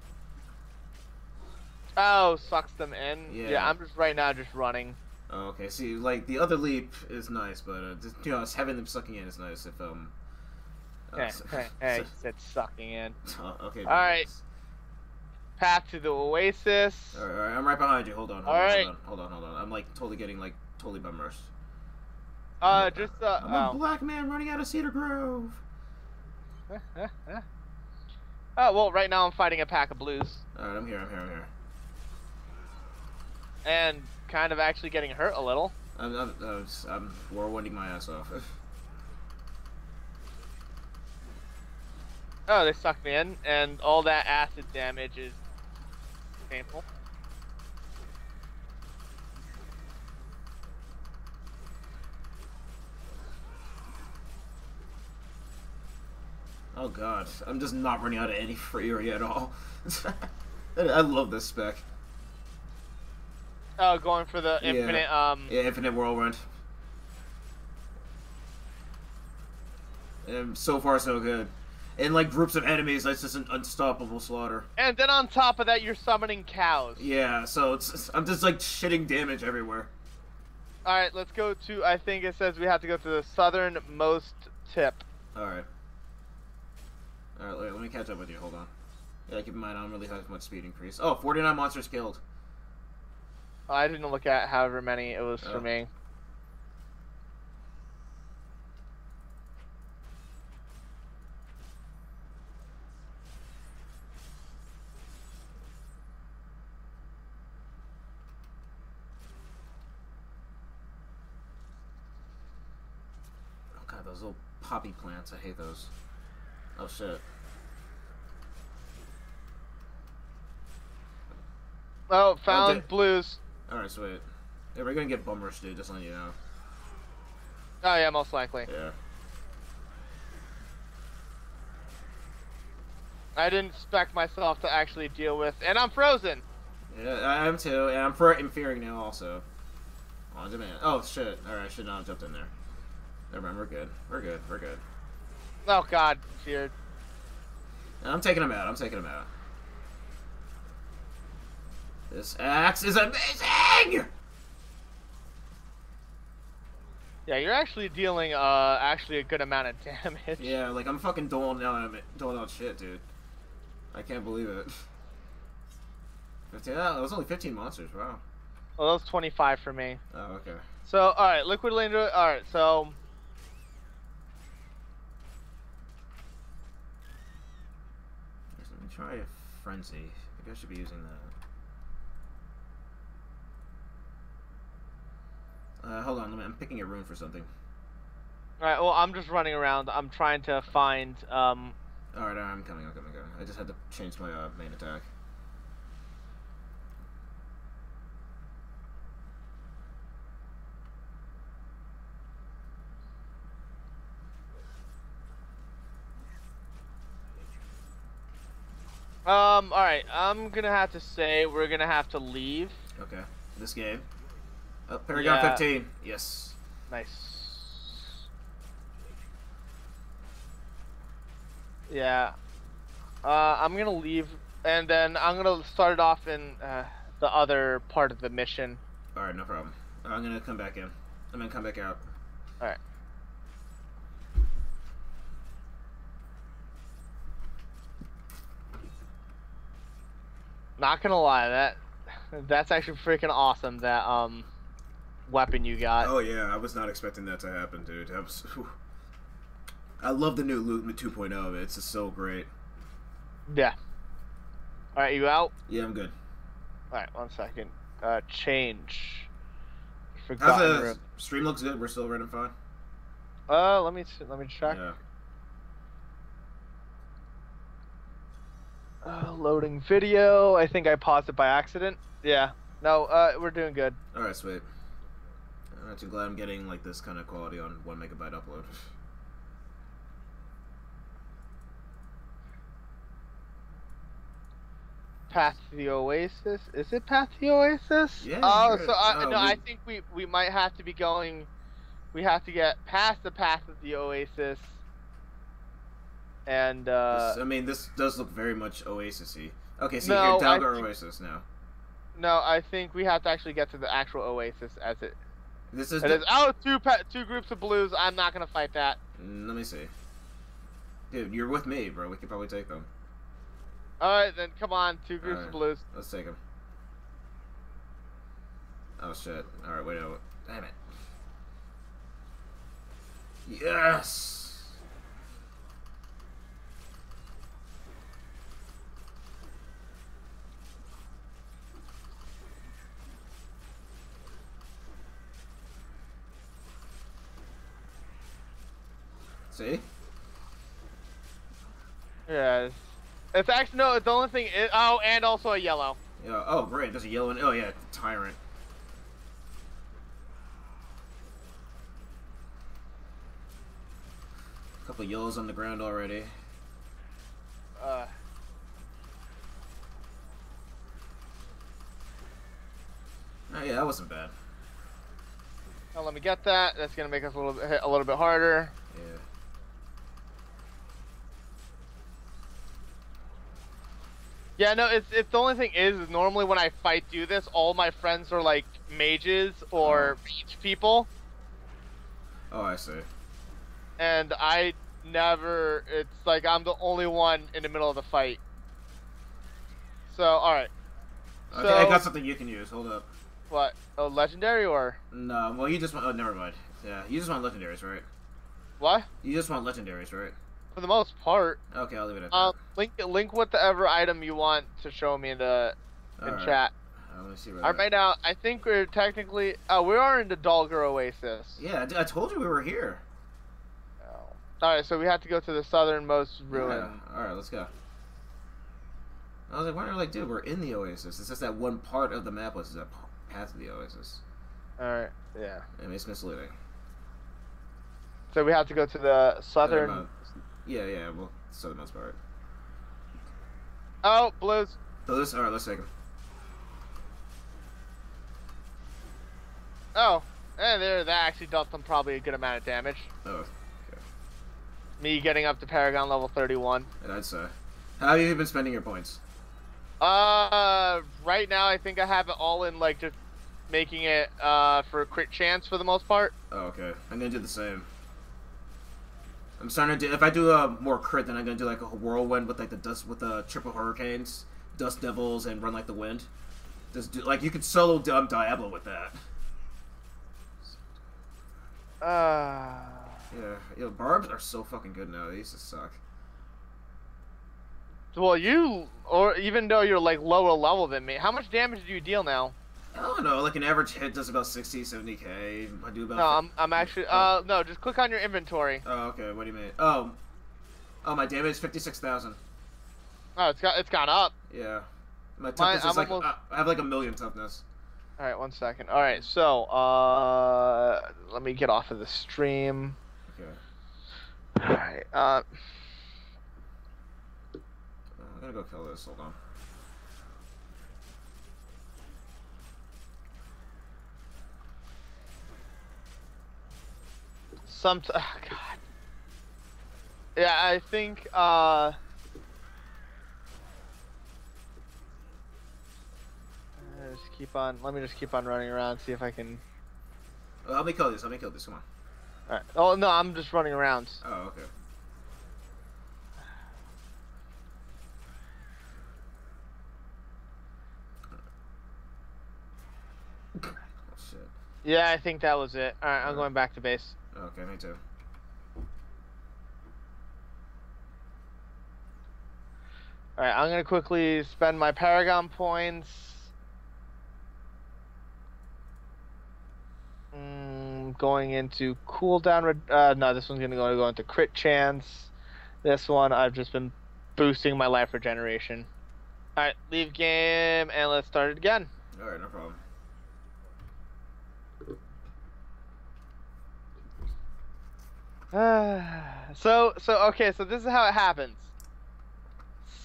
Oh, sucks them in. Yeah. I'm just right now just running. Oh, okay. See, like the other leap is nice, but uh, just, you know, just having them sucking in is nice. If um. uh, <laughs> Hey, so- hey, hey, said sucking in. <laughs> Oh, okay. All right. Path to the oasis. All right, all right, I'm right behind you. Hold on. Hold All on, right. Hold on. Hold on. Hold on. I'm like totally getting like totally bummers. Uh, just uh. I'm a oh. black man running out of Cedar Grove. <laughs> oh well, right now I'm fighting a pack of blues All right, I'm here. I'm here. I'm here. and kind of actually getting hurt a little. I'm I'm, I'm, I'm whirlwinding my ass off. <laughs> Oh, they sucked me in, and all that acid damage is painful. oh god, I'm just not running out of any fury at all. <laughs> I love this spec. Oh, going for the Yeah. infinite um. Yeah, infinite whirlwind. And so far, so good. And like groups of enemies, that's just an unstoppable slaughter. And then on top of that, you're summoning cows. Yeah, so it's, it's- I'm just like shitting damage everywhere. All right, let's go to. I think it says we have to go to the southernmost tip. All right. All right, wait, let me catch up with you. Hold on. Yeah, keep in mind I don't really have much speed increase. Oh, 49 monsters killed. I didn't look at however many it was for Oh. me. Oh god, those little poppy plants. I hate those. Oh shit. Oh, oh found did- blues. All right, sweet. Yeah, we're gonna get bum rushed, dude. Just letting you know. Oh yeah, most likely. Yeah. I didn't expect myself to actually deal with, and I'm frozen. Yeah, I am too, and I'm for I'm fearing now also. On demand. Oh shit! All right, I should not have jumped in there. Never mind. We're good. We're good. We're good. Oh God, feared. I'm taking him out. I'm taking him out. This axe is amazing. Yeah, you're actually dealing uh actually a good amount of damage. Yeah, like I'm fucking doling out doling out shit, dude. I can't believe it. 15, oh, it was only 15 monsters. Wow. Well, that was 25 for me. Oh, okay. So, all right, liquid lander. All right, so try a frenzy. Maybe I should be using that. Uh, hold on, let me, I'm picking a rune for something. Alright, well, I'm just running around. I'm trying to find, um... Alright, I'm coming, I'm coming, I'm coming. I just had to change my uh, main attack. Um, alright, I'm gonna have to say we're gonna have to leave. Okay, this game. Oh, Paragon Yeah. 15. Yes. Nice. Yeah. Uh, I'm gonna leave, and then I'm gonna start it off in uh, the other part of the mission. Alright, no problem. I'm gonna come back in. I'm gonna come back out. Alright. Not gonna lie, that that's actually freaking awesome. That um weapon you got. Oh yeah, I was not expecting that to happen, dude. I was. whew. I love the new loot 2.0. It's just so great. Yeah. All right, you out? Yeah, I'm good. All right, one second. Uh, change. How's Forgotten the room. stream looks good? We're still running fine. Uh, let me let me check. Yeah. Uh, <sighs> loading video. I think I paused it by accident. Yeah. No, uh, we're doing good. All right, sweet. I'm actually glad I'm getting like this kind of quality on one megabyte upload. <sighs> Path to the Oasis. Is it Path to the Oasis? Yeah, Oh, so I, Uh, no, I think we we might have to be going. We have to get past the Path of the Oasis. And uh, This- I mean, this does look very much Oasis-y. Okay, so No, you're Dahlgur Oasis now. no, I think we have to actually get to the actual Oasis as it. This is. It the- is oh two pa- two groups of blues. I'm not gonna fight that. Mm, Let me see. Dude, you're with me, bro. We could probably take them. All right, then come on, two groups Alright. of blues. Let's take them. Oh shit! All right, wait, no, damn it. Yes. See? Yeah. It's, actually no. It's the only thing. Is, oh, and also a yellow. Yeah. Oh, great. There's a yellow one. Oh yeah, tyrant. A couple yellows on the ground already. Uh, Oh yeah, that wasn't bad. now let me get that. That's gonna make us a little bit a little bit harder. Yeah. No. It's it's the only thing is, is normally when I fight do this, all my friends are like mages or uh-huh. mage people, Oh, I see. and I never. It's like I'm the only one in the middle of the fight. So all right, Okay, I got something you can use. Hold up. what? Oh, legendary or No, well, you just want. Oh, never mind. Yeah, you just want legendaries, right? what? You just want legendaries, right? For the most part. Okay, I'll leave it at that. Um, link link whatever item you want to show me in the in Alright. chat. Uh, let me see. Right All right, right now, I think we're technically. Oh, we are in the Dahlgur Oasis. Yeah, I told you we were here. Oh. All right, so we have to go to the southernmost ruin. Yeah. All right, let's go. I was like, why are we like, dude, we're in the Oasis. It's just that one part of the map was that path to the Oasis. All right, yeah. I mean, it's misleading. So we have to go to the southern. Yeah, yeah, well, so the most part. Oh, blues. So this, all right, let's take him. Oh, and there. That actually dealt them probably a good amount of damage. Oh, Me getting up to Paragon level 31. and I'd say, how have you been spending your points? Uh, right now I think I have it all in like just making it uh for a crit chance for the most part. Oh, okay. I'm gonna do the same. I'm starting to do. If I do a more crit, then I'm gonna do like a whirlwind with like the dust with the triple hurricanes, dust devils, and run like the wind. Just do like you could solo dump Diablo with that. Uh, Yeah, yo, barbs are so fucking good now. They used to suck. Well, you, or even though you're like lower level than me, how much damage do you deal now? I don't know. Like an average hit does about 60, 70k. I do about. No, I'm, I'm actually, uh, no, just click on your inventory. Oh, okay. What do you mean? Oh, oh, my damage fifty six thousand. Oh, it's got, it's gone up. Yeah. My toughness is like almost- uh, I have like a million toughness. All right, one second. All right, so, uh, let me get off of the stream. Okay. All right, uh, Uh, I'm gonna go kill this. Hold on. Some, oh, God. Yeah, I think, uh. Just keep on. Let me just keep on running around, see if I can. Uh, let me kill this. Let me kill this. Come on. All right. Oh no, I'm just running around. Oh, okay. <sighs> Oh shit. Yeah, I think that was it. All right, I'm going back to base. Okay, me too. All right, I'm gonna quickly spend my Paragon points. Mm, going into cooldown. Uh, no, this one's gonna go go into crit chance. This one, I've just been boosting my life regeneration. All right, leave game and let's start it again. All right, no problem. <sighs> so so okay, so this is how it happens.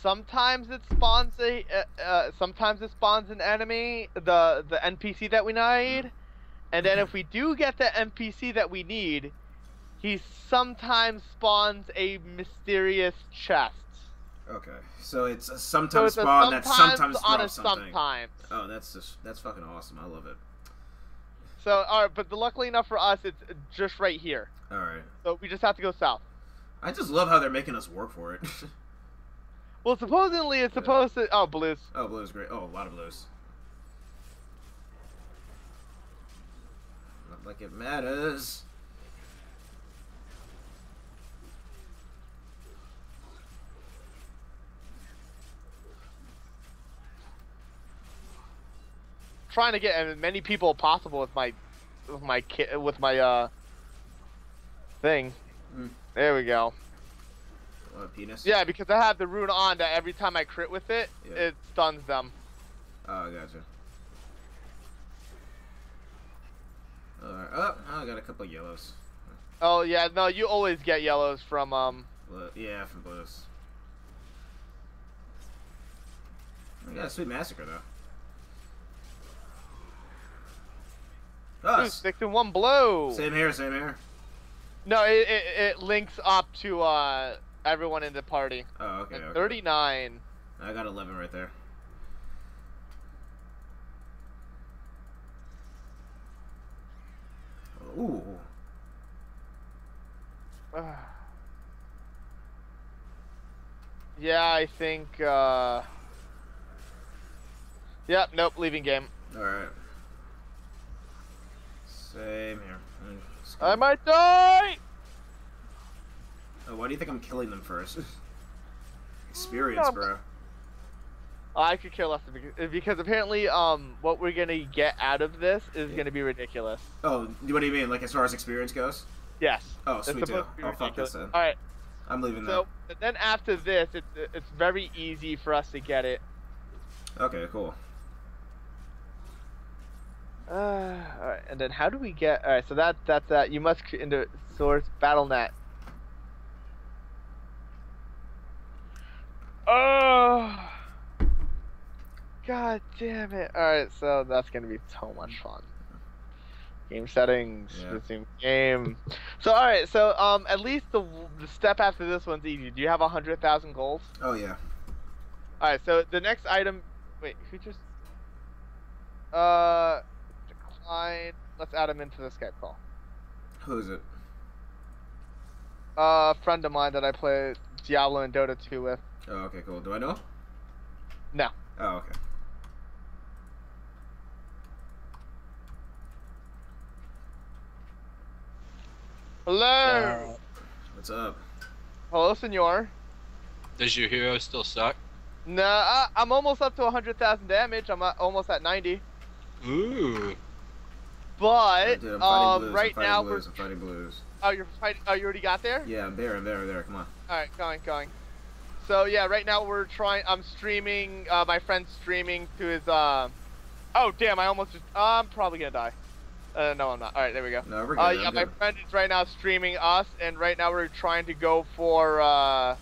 Sometimes it spawns a uh, uh, sometimes it spawns an enemy, the the NPC that we need, and then if we do get the NPC that we need, he sometimes spawns a mysterious chest. Okay, so it's a So sometimes it's a spawn that sometimes on a drops something. sometimes. Oh, that's just that's fucking awesome. I love it. So all right, but the, luckily enough for us, it's just right here. All right. So we just have to go south. I just love how they're making us work for it. <laughs> Well, supposedly it's Yeah. supposed to. Oh, blues. oh, blues, great. Oh, a lot of blues. Not like it matters. Trying to get as many people possible with my with my ki- with my uh thing. Mm. There we go. Oh, penis. Yeah, because I have the rune on that every time I crit with it, Yeah. it stuns them. Oh, gotcha. Alright. Oh, I got a couple yellows. Oh yeah, no, you always get yellows from um. Blue- Yeah, from blues. I got a sweet massacre though. Us. six and one blow. Same here, same here. No, it, it it links up to uh everyone in the party. Oh, okay. Okay. Thirty nine. I got 11 right there. Ooh. <sighs> yeah, I think. uh... Yep. Nope. Leaving game. Alright. Same here. I might die. Oh, why do you think I'm killing them first? <laughs> Experience, No, bro. I could care less because, because apparently, um, what we're gonna get out of this is Yeah. gonna be ridiculous. Oh, what do you mean? Like as far as experience goes? Yes. Oh, sweet too. Oh, fuck this. All right. I'm leaving So then after this, it's it's very easy for us to get it. Okay, cool. Uh, all right. And then how do we get? All right. So that that's that. You must into source Battle.net. Oh. God damn it! All right, so that's gonna be so much fun. Game settings, Yeah. resume game. So all right, so um, at least the, the step after this one's easy. Do you have a hundred thousand goals? Oh yeah. All right, so the next item. Wait, who just? Uh, decline. Let's add him into the Skype call. Who is it? Uh, a friend of mine that I play Diablo and Dota 2 with. Oh, okay, cool. Do I know? No. Oh, okay. Hello. What's up? Hello, senor. Does your hero still suck? No, I, I'm almost up to 100,000 damage. I'm at, almost at 90. Ooh. But Dude, I'm um, blues. right I'm now blues. we're. I'm fighting blues. Oh, you're fighting. Oh, you already got there. Yeah, I'm there. I'm there. I'm there. Come on. All right, going, going. So yeah, right now we're trying. I'm streaming. Uh, my friend's streaming to his. Uh... Oh damn! I almost. Just, uh, I'm probably gonna die. Uh, no, I'm not. All right, there we go. No, we're good. Uh, I'm yeah, my good. friend is right now streaming us, and right now we're trying to go for uh,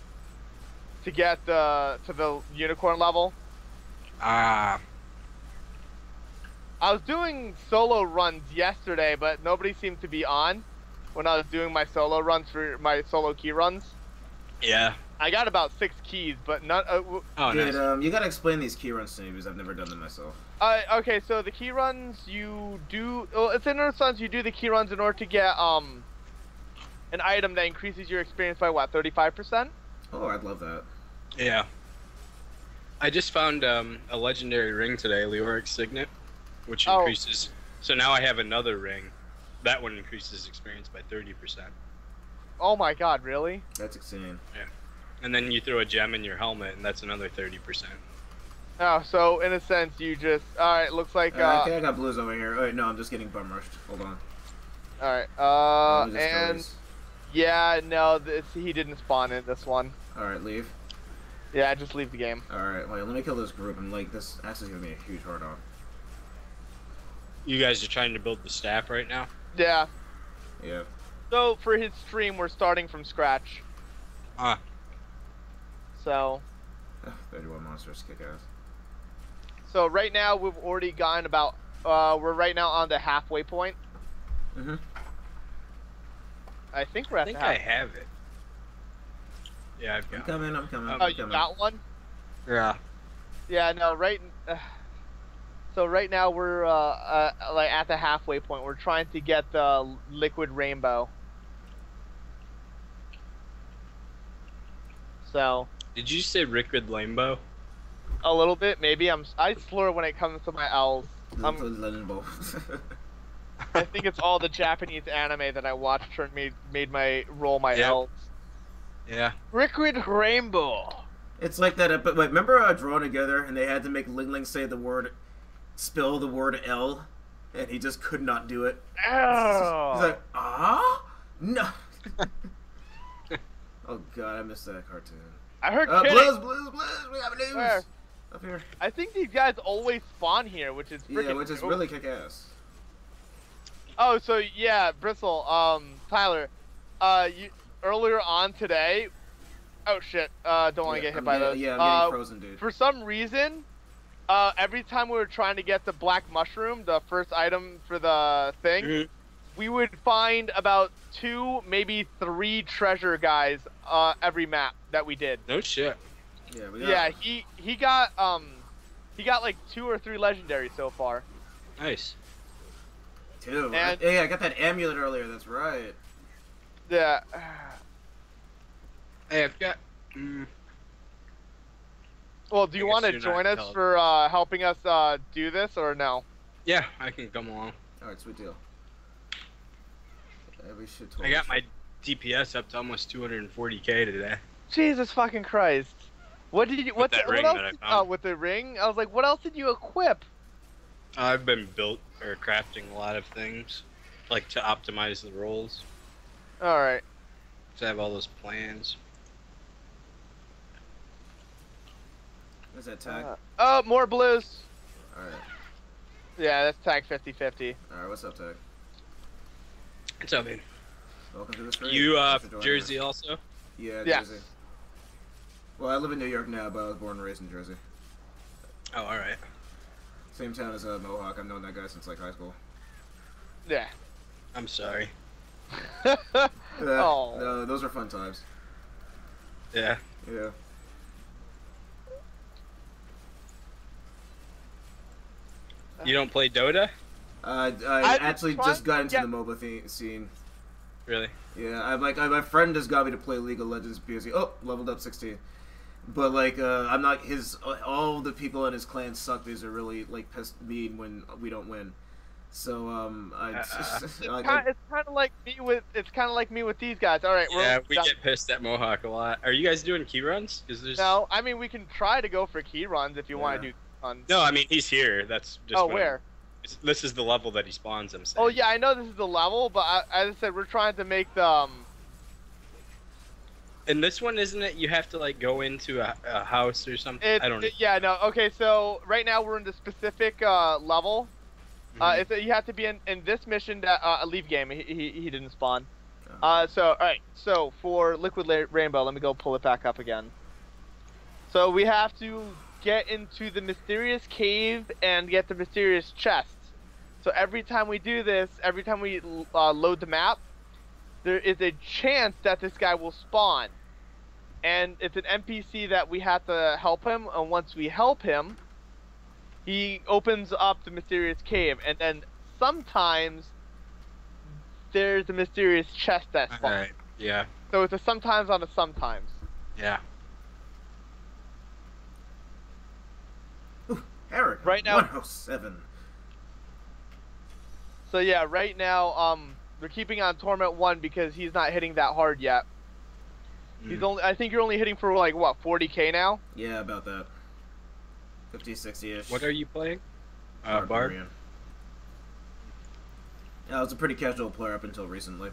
to get the to the unicorn level. Ah. I was doing solo runs yesterday, but nobody seemed to be on when I was doing my solo runs for my solo key runs. Yeah. I got about six keys, but not. Uh, w- Oh, Dude, nice. um, you gotta explain these key runs to me because I've never done them myself. uh, okay, so the key runs you do. Well, it's in a sense you do the key runs in order to get um an item that increases your experience by what thirty five percent. Oh, I'd love that. Yeah. I just found um, a legendary ring today, Leoric Signet, which Oh. increases. So now I have another ring. That one increases experience by 30%. Oh my god, really? That's insane. Yeah. And then you throw a gem in your helmet, and that's another 30%. Oh, so in a sense you just. All right, looks like. Uh, Uh, okay, I got blues over here. Oh, wait, no, I'm just getting bum rushed. Hold on. All right. Uh, Let me just and close. yeah, no, this, he didn't spawn in this one. All right, leave. Yeah, just leave the game. All right, wait, let me kill this group. I'm like, this axe is gonna be a huge hard on. You guys are trying to build the staff right now? Yeah. Yeah. So for his stream, we're starting from scratch. Ah. So, <sighs> 31 monsters kick ass. so right now we've already gone about. Uh, we're right now on the halfway point. Mm-hmm. I think we're at. I think the I have it. Yeah, I've I'm coming. I'm coming. Oh, Oh, I'm you coming. got one? Yeah. Yeah, no, right. <sighs> Uh, so right now we're uh, uh, like at the halfway point. We're trying to get the liquid rainbow. So Did you say Rickard Lambo? a little bit, maybe. I'm I slur when it comes to my L's. Little <laughs> I think it's all the Japanese anime that I watched turned made made my roll my Yep. L's. Yeah. Liquid rainbow. it's like that. But wait, remember uh, Drawn Together, and they had to make Ling Ling say the word, spell the word L, and he just could not do it. Oh. He's like, ah, no. <laughs> oh god, I missed that cartoon. I heard Uh, blues, blues, blues. We have news. Where? Up here. I think these guys always spawn here, which is Yeah, which is dope. really kick ass. Oh, so yeah, Bristle, um, Tyler, uh, you earlier on today. Oh shit! Uh, don't want to yeah, get hit I'm by getting- those. Yeah, I'm uh, frozen, dude. for some reason, uh, every time we were trying to get the black mushroom, the first item for the thing, Mhm. we would find about two, maybe three treasure guys uh, every map that we did. No shit. Yeah, we got, Yeah, he he got um, he got like two or three legendaries so far. Nice. two. and- yeah, I got that amulet earlier. That's right. Yeah. Hey, I've got. Mm, Well, do you want to join us intelligent. for uh, helping us uh, do this or no? yeah, I can come along. All right, sweet deal. Yeah, we should. I got my DPS up to almost 240k today. Jesus fucking Christ! What did you? What, that what ring else? that I did- found. uh, with the ring, I was like, what else did you equip? I've been built or crafting a lot of things, like to optimize the rolls. All right. So I have all those plans. Is that tag? Uh, oh, more blues. All right. Yeah, that's tag 50-50. All right. What's up, tag? What's up, man. Welcome to the stream. You uh, Thanks for joining Jersey us. also? Yeah, Yeah. Jersey. Well, I live in New York now, but I was born and raised in Jersey. Oh, all right. Same town as uh, Mohawk. I've known that guy since like high school. Yeah. I'm sorry. <laughs> <laughs> Yeah, Oh. no, those are fun times. Yeah. Yeah. You don't play Dota? Uh, I I've actually trying just got into get- the MOBA thing, scene. Really? Yeah, I'm like, I, my friend just got me to play League of Legends because he, oh, leveled up 16. But like, uh, I'm not his. All the people in his clan suck because they're really like pissed mean when we don't win. So um, I Uh, <laughs> It's like, kind, it's kind of like me with it's kind of like me with these guys. All right, we're Yeah, we done. get pissed at Mohawk a lot. Are you guys doing key runs? Is there's No, I mean we can try to go for key runs if you want to do runs. No, I mean he's here. That's just oh, what I'm- where? it's- This is the level that he spawns. I'm. Oh yeah, I know this is the level, but I, as I said, we're trying to make the um. And this one, isn't it? You have to like go into a, a house or something. It, I don't. it- yeah, no. Okay, so right now we're in the specific uh, level. Uh, Mhm. it's you have to be in, in this mission that uh, a leave game. He, he, he didn't spawn. Uh, so all right. So for Liquid La- Rainbow, let me go pull it back up again. So we have to get into the mysterious cave and get the mysterious chest. So every time we do this, every time we uh, load the map, there is a chance that this guy will spawn. And it's an NPC that we have to help him. And once we help him, he opens up the mysterious cave. And then sometimes there's a mysterious chest that spawns. Alright. Yeah. So it's a sometimes on a sometimes. Yeah. Eric, right now- 107. So yeah, right now, um, they're keeping on Torment One because he's not hitting that hard yet. He's Mm. only, I think you're only hitting for like what, 40k now? Yeah, about that. 50, 60 ish. What are you playing? Uh, Barb. Yeah, I was a pretty casual player up until recently.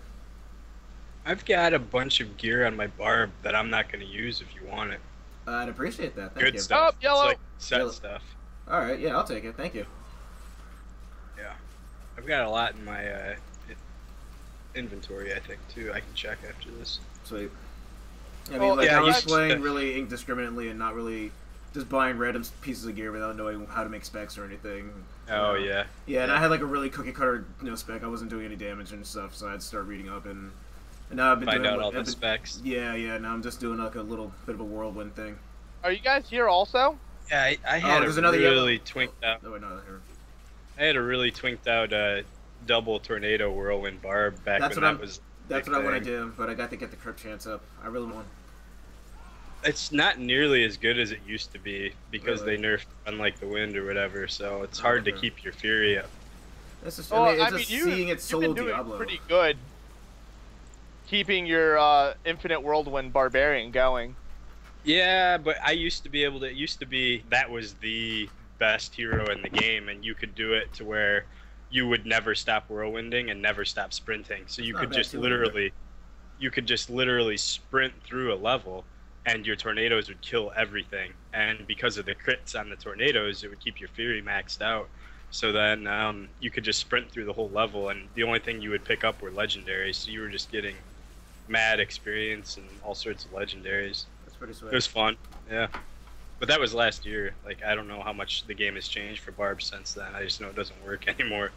I've got a bunch of gear on my barb that I'm not going to use if you want it. I'd appreciate that. Thank Good you. stuff. Oh, yellow. It's like set Yellow. stuff. All right, yeah, I'll take it. Thank you. Yeah. I've got a lot in my uh, inventory, I think, too. I can check after this. Sweet. I mean, Well, like yeah, I was you- playing really indiscriminately and not really just buying random pieces of gear without knowing how to make specs or anything. Oh, Uh, yeah. Yeah, and I had like a really cookie cutter you know, spec. I wasn't doing any damage and stuff, so I'd start reading up and, and now I've been Find doing out what- all I've the been- specs. Yeah, yeah. Now I'm just doing like a little bit of a whirlwind thing. Are you guys here also? Yeah, I, I had there's a another yellow. really twinked out. Oh wait, no, here. I had a really twinked out uh, double tornado whirlwind barb back That's when what that I'm- was. That's big what I want to do, but I got to get the crit chance up. I really want. It's not nearly as good as it used to be because Really? they nerfed run like the wind or whatever. So it's hard to Okay. keep your fury up. This is. Well, I mean, it's I mean, just you, seeing it you've solo been doing Diablo. pretty good. Keeping your uh, Infinite Whirlwind Barbarian going. Yeah, but I used to be able to. It used to be that was the best hero in the game, and you could do it to where you would never stop whirlwinding and never stop sprinting. So you Not could just literally, you could just literally sprint through a level, and your tornadoes would kill everything. And because of the crits on the tornadoes, it would keep your fury maxed out. So then um, you could just sprint through the whole level, and the only thing you would pick up were legendaries. So you were just getting mad experience and all sorts of legendaries. That's pretty sweet. It was fun, yeah. But that was last year. Like I don't know how much the game has changed for Barb since then. I just know it doesn't work <laughs> anymore.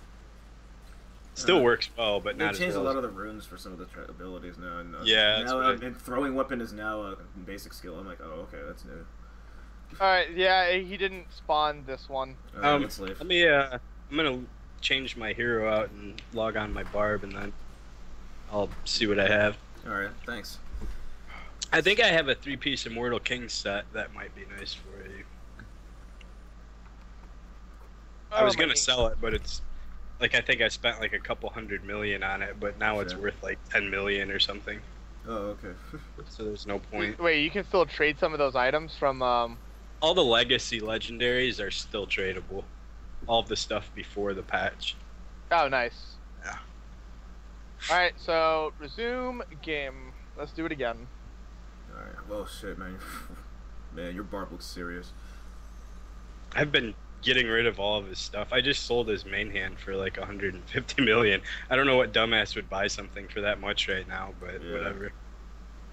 Still Uh, works well, but They not as changed well. a lot as- of the runes for some of the tra- abilities now. And, uh, Yeah, now uh, I- and throwing weapon is now a basic skill. I'm like, oh, okay, that's new. All right, yeah, he didn't spawn this one. All right, Um, let's. Let me. Uh, I'm gonna change my hero out and log on my Barb, and then I'll see what I have. All right, thanks. I think I have a three-piece Immortal King set that might be nice for you. I was Oh, gonna God. sell it, but it's like I think I spent like a couple hundred million on it, but now it's worth like ten million or something. Oh, okay. <laughs> So there's no point. Wait, you can still trade some of those items from um. All the legacy legendaries are still tradable. All the stuff before the patch. Oh, nice. Yeah. All right, so resume game. Let's do it again. All right. Well, shit, man. <laughs> man, your barb looks serious. I've been getting rid of all of his stuff. I just sold his main hand for like 150 million. I don't know what dumbass would buy something for that much right now, but Yeah. whatever.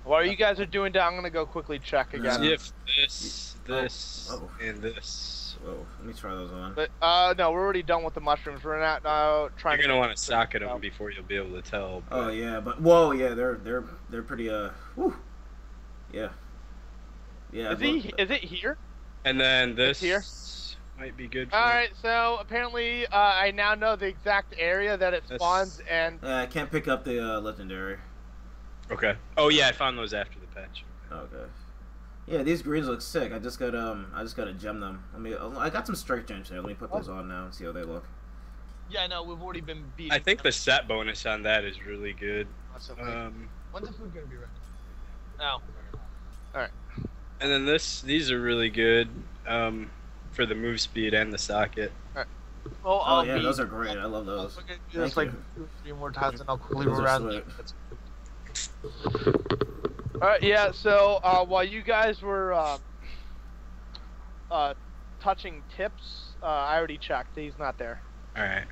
While you guys are doing that, I'm gonna go quickly check again. See if this, this, Oh. and this. Oh, let me try those on. But uh, no, we're already done with the mushrooms. We're not now trying. You're to gonna want to socket Oh. them before you'll be able to tell. Oh yeah, but whoa, yeah, they're they're they're pretty uh, whew. Yeah, yeah. Is he? looked- Is it here? And then this here? might be good. For All right. So apparently, uh, I now know the exact area that it That's- spawns, and Uh, I can't pick up the uh, legendary. Okay. Oh yeah, I found those after the patch. Okay. Yeah, these greens look sick. I just got um, I just gotta gem them. Let me. I got some strike gems here. Let me put those on now and see how they look. Yeah, no, we've already been beat. I think the set bonus on that is really good. Awesome. Um, When's the food gonna be ready? Oh. And then this, these are really good um, for the move speed and the socket. Well, Oh I'll yeah, be, those are great. I love those. We're gonna do this Thank like two, three more times, and I'll quickly Those around. sweet. All right, yeah. So uh, while you guys were uh, uh, touching tips, uh, I already checked. He's not there. All right.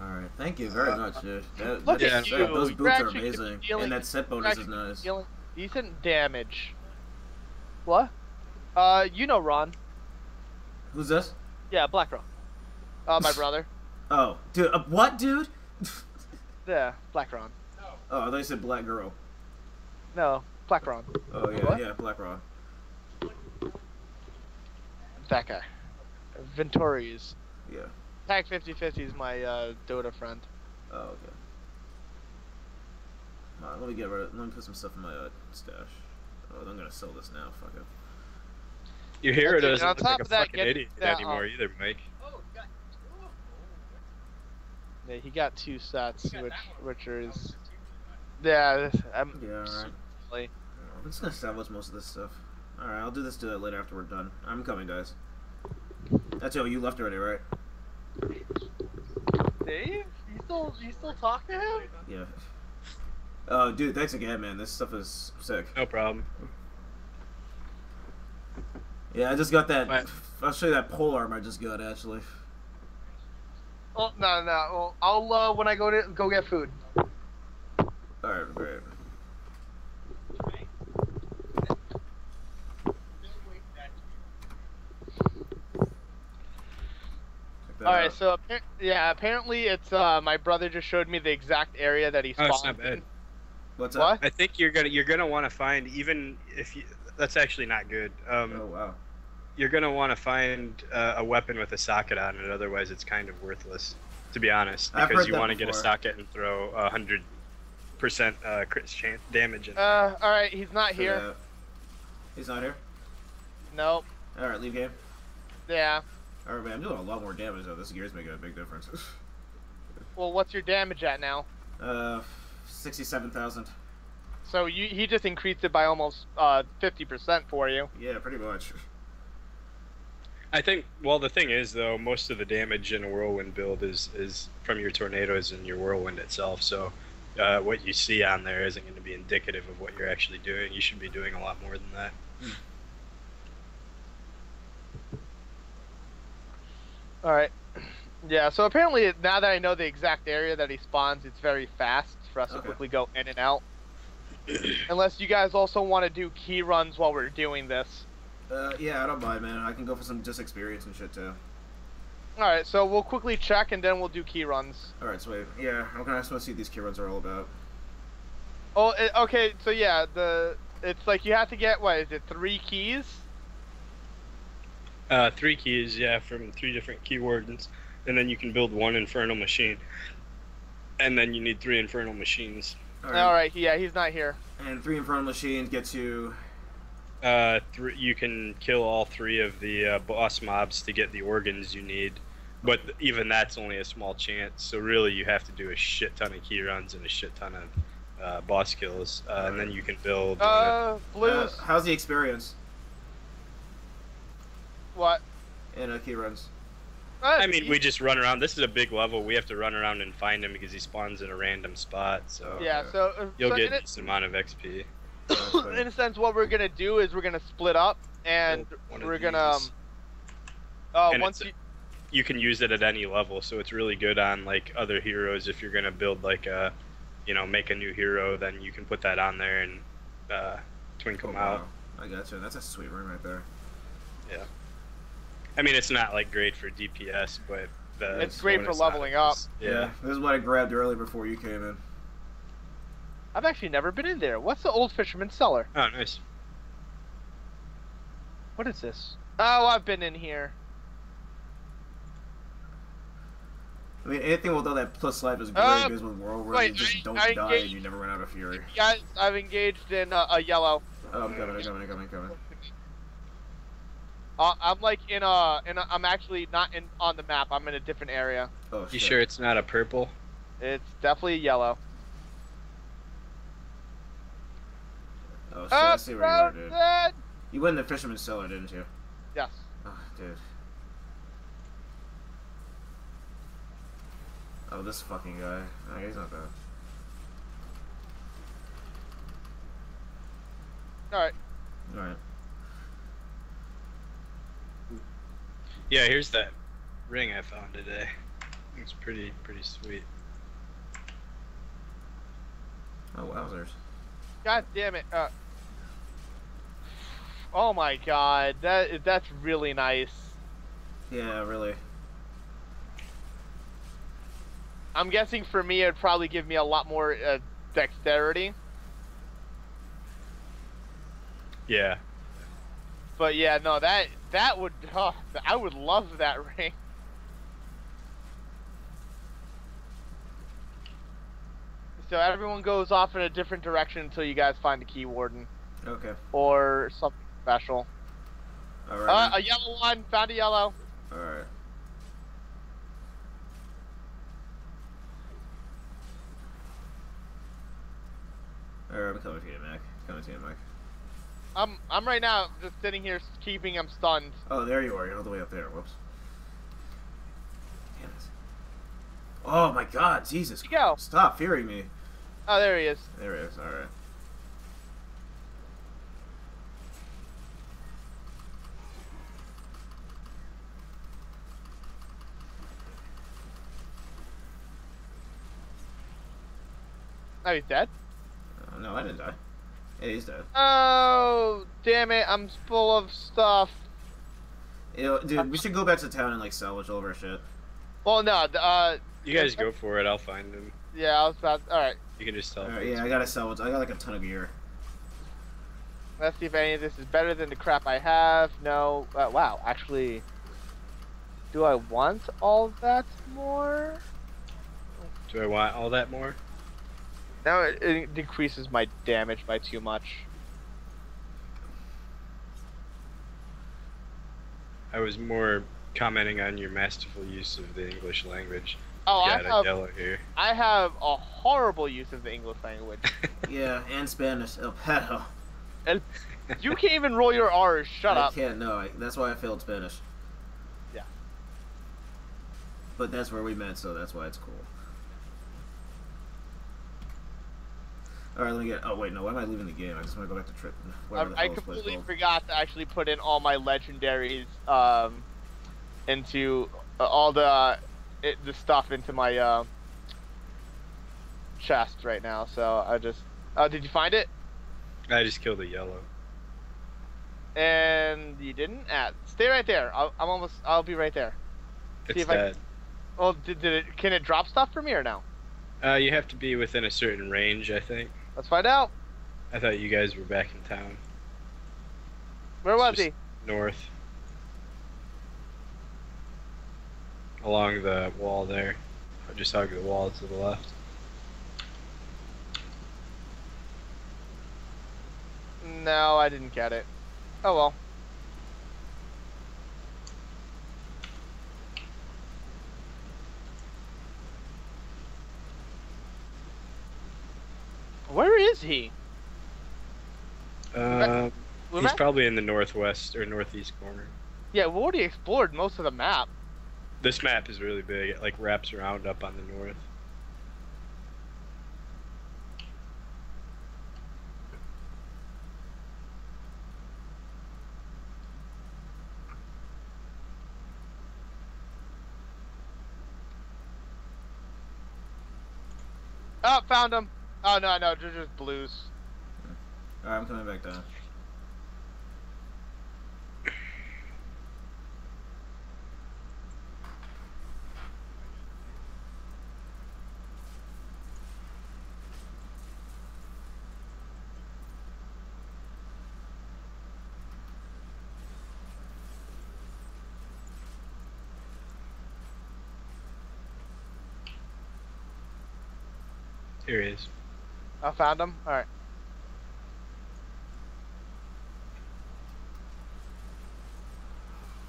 All right, thank you very much, dude. That, Look that- at that- you. Those boots are amazing, dealing- and that set bonus is nice. Dealing decent damage. What? Uh, you know Ron. Who's this? Yeah, Black Ron. Uh, my <laughs> brother. Oh, dude, uh, what, dude? <laughs> Yeah, Black Ron. Oh, I thought you said black girl. No, Black Ron. Oh yeah, What? yeah, black rod. That guy. Venturi's. Yeah. Tag 5050 is my uh, Dota friend. Oh okay. Alright, let me get rid of. Let me put some stuff in my uh, stash. Oh, I'm gonna sell this now. Fuck it. Your hero Okay, doesn't on look like a that, fucking idiot that, anymore um, either, Mike. Yeah, he got two sets, which which is. Yeah, I'm. Yeah, alright. Like- I'm just gonna salvage most of this stuff. Alright, I'll do this to it later after we're done. I'm coming, guys. That's yo, you left already, right? Dave, you still you still talk to him? Yeah. Oh, dude, thanks again, man. This stuff is sick. No problem. Yeah, I just got that. What? I'll show you that pole arm I just got, actually. Oh no no. Well, I'll uh, when I go to go get food. Alright, great. Check that All right, so yeah, apparently it's uh my brother just showed me the exact area that he Oh, spawned. it's not bad. In. What's What? up? I think you're gonna you're gonna want to find even if you that's actually not good. Um, Oh, wow. You're gonna want to find uh, a weapon with a socket on it, otherwise it's kind of worthless, to be honest. Because you want to get a socket and throw a hundred percent uh, crit chance damage in. Uh, all right, he's not here. uh, He's not here? Nope. Alright, leave game. Yeah. Alright, man, I'm doing a lot more damage though. This gear's making a big difference. <laughs> Well, what's your damage at now? uh, 67,000. So you he just increased it by almost uh 50% for you. Yeah, pretty much. I think. Well, the thing is, though, most of the damage in a whirlwind build is is from your tornadoes and your whirlwind itself. So, uh, what you see on there isn't going to be indicative of what you're actually doing. You should be doing a lot more than that. All right. <clears throat> Yeah. So apparently, now that I know the exact area that he spawns, it's very fast for us to quickly go in and out. <clears throat> Unless you guys also want to do key runs while we're doing this. Uh, yeah, I don't mind, man. I can go for some just experience and shit too. All right. So we'll quickly check and then we'll do key runs. Alright, sweet. Yeah, I'm gonna just want to see what these key runs are all about. Oh, it, okay. So yeah, the it's like you have to get what is it? Three keys. Uh, three keys, yeah, from three different key wardens, and then you can build one infernal machine. And then you need three infernal machines. All right. Yeah, he's not here. And three infernal machines get you. Uh, three, you can kill all three of the uh, boss mobs to get the organs you need, but even that's only a small chance. So really, you have to do a shit ton of key runs and a shit ton of uh, boss kills, uh, and then you can build. Uh, Uh, Uh, blues. how's the experience what? in uh, key runs? I mean, we just run around. This is a big level. We have to run around and find him because he spawns in a random spot. So Yeah. So uh, you'll so get in a it- decent amount of XP. <coughs> In a sense, what we're gonna do is we're gonna split up, and One we're gonna. Um, uh, And once you, you can use it at any level, so it's really good on like other heroes. If you're gonna build like a, you know, make a new hero, then you can put that on there and uh, twink Oh, them out. wow. I gotcha. That's a sweet room right there. I mean, it's not like great for DPS, but the It's great for leveling up. is- Yeah. This is what I grabbed early before you came in. I've actually never been in there. What's the old fisherman's cellar? Oh, nice. What is this? Oh, I've been in here. I mean, anything with all that plus life is great Uh, because with Whirlwind, wait, you just I- don't I die engaged- and you never run out of fury. Guys, I've engaged in uh, a yellow. Oh, I'm coming, I'm coming, I'm coming, I'm coming. Uh, I'm like in a, in a, I'm actually not in on the map. I'm in a different area. Oh, You shit. sure it's not a purple? It's definitely yellow. Oh, shit, I see where you are, dude. Frozen! You went in the Fisherman's Cellar, didn't you? Yes. Oh, dude. Oh, this fucking guy. Oh, he's not bad. All right. Alright. Yeah, here's that ring I found today. It's pretty pretty sweet. Oh, wowzers. God damn it. Uh, oh my god, that that's really nice. Yeah, really. I'm guessing for me, it'd probably give me a lot more uh, dexterity. Yeah. But yeah, no, that that would oh, I would love that <laughs> ring. So everyone goes off in a different direction until you guys find the key warden Okay. or something special. Alright. Uh, a yellow one, found a yellow. Alright. Alright, I'm coming to you, Mac. Coming to you, Mac. I'm I'm right now just sitting here keeping him stunned. Oh, there you are. You're all the way up there. Whoops. Damn it. Oh my god, Jesus. Go. Stop fearing me. Oh, there he is. There he is. Alright. Oh, he's dead. Uh, no, I didn't die. Yeah, he's dead. Oh, damn it! I'm full of stuff. You know, dude, we should go back to town and like salvage all of our shit. Well, no. Uh, You guys go for it. I'll find them. yeah, I was about. All right. You can just tell. Alright, yeah, I gotta salvage. I got like a ton of gear. Let's see if any of this is better than the crap I have. No. Uh, wow, actually, do I want all that more? Do I want all that more? No, it, it decreases my damage by too much. I was more commenting on your masterful use of the English language. Oh, Got I a have here. I have a horrible use of the English language. <laughs> Yeah, and Spanish. El pedo. you can't even roll your R's. Shut I up. can't. No, I, that's why I failed Spanish. Yeah. But that's where we met, so that's why it's cool. All right, let me get. Oh wait, no. Why am I leaving the game? I just want to go back to trip. I, I hell this place completely forgot to actually put in all my legendaries um, into uh, all the it, the stuff into my uh, chest right now. So I just. Oh, did you find it? I just killed a yellow. And you didn't? Ah, stay right there. I'll, I'm almost. I'll be right there. It's if I- Well, did, did it? Can it drop stuff for me or no? Uh, you have to be within a certain range, I think. Let's find out. I thought you guys were back in town, Where was he? north, along the wall there. I just hug the wall to the left. No, I didn't get it. Oh well. Where is he? Uh, We're he's back- probably in the northwest or northeast corner. yeah, we already explored most of the map. This map is really big. It like wraps around up on the north. Oh, found him. Oh no, no, they're just blues. All right, I'm coming back down. Here he is. I found him. All right.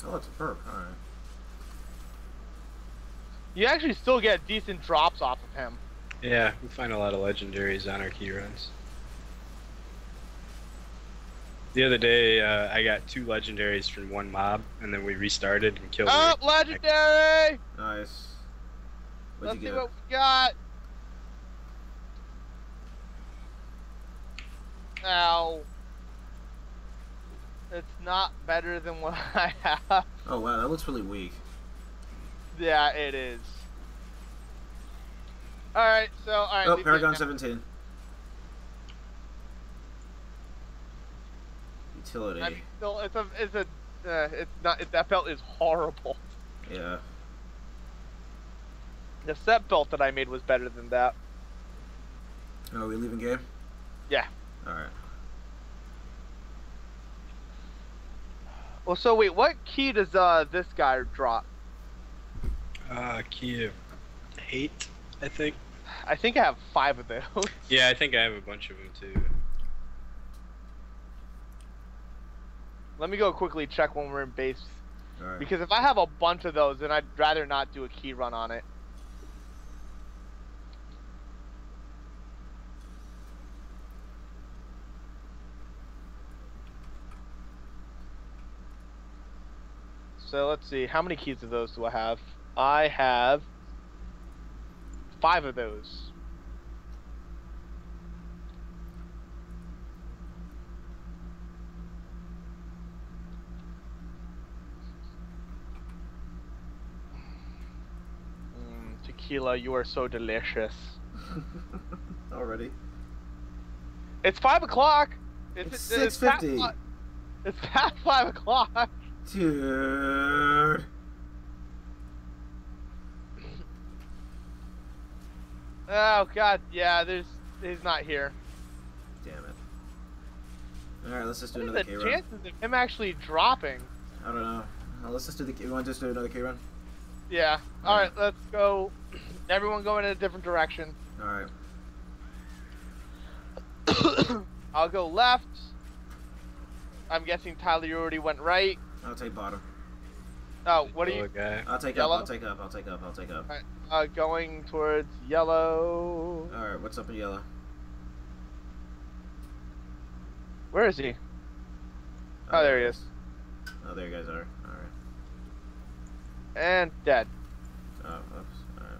Oh, it's a perk. Alright. You actually still get decent drops off of him. Yeah, we find a lot of legendaries on our key runs. The other day, uh, I got two legendaries from one mob, and then we restarted and killed. Oh, legendary! Nice. What'd Let's you see get? what we got. Ow. It's not better than what <laughs> I have. Oh wow, that looks really weak. Yeah, it is. Alright, so, alright. Oh, Paragon 17. Utility. I mean, still, it's a, it's a, uh, it's not, it, that belt is horrible. yeah. The set belt that I made was better than that. Oh, are we leaving game? Yeah. Alright. Well, so wait, what key does, uh, this guy drop? Uh, key of hate, I think. I think I have five of those. <laughs> Yeah, I think I have a bunch of them too. Let me go quickly check when we're in base. Alright. Because if I have a bunch of those, then I'd rather not do a key run on it. So let's see, how many keys of those do I have? I have five of those. Mm, tequila, you are so delicious. <laughs> Already. It's five o'clock. It's past 6:50. It's past five o'clock. Dude. Oh god, yeah. There's he's not here. Damn it. Alright, let's just do What another the K run. chances of him actually dropping? I don't know. Uh, let's just do the. You want to just do another K run? Yeah. All right, let's go. <clears throat> Everyone go in a different direction. Alright. <coughs> I'll go left. I'm guessing Tyler, already went right. I'll take bottom. Oh, what are you? a guy. I'll take Yellow? up. I'll take up. I'll take up. I'll take up. Uh, going towards yellow. Alright, what's up in yellow? Where is he? Oh, there he is. Oh, there you guys are. Alright. And dead. Oh, oops. Alright.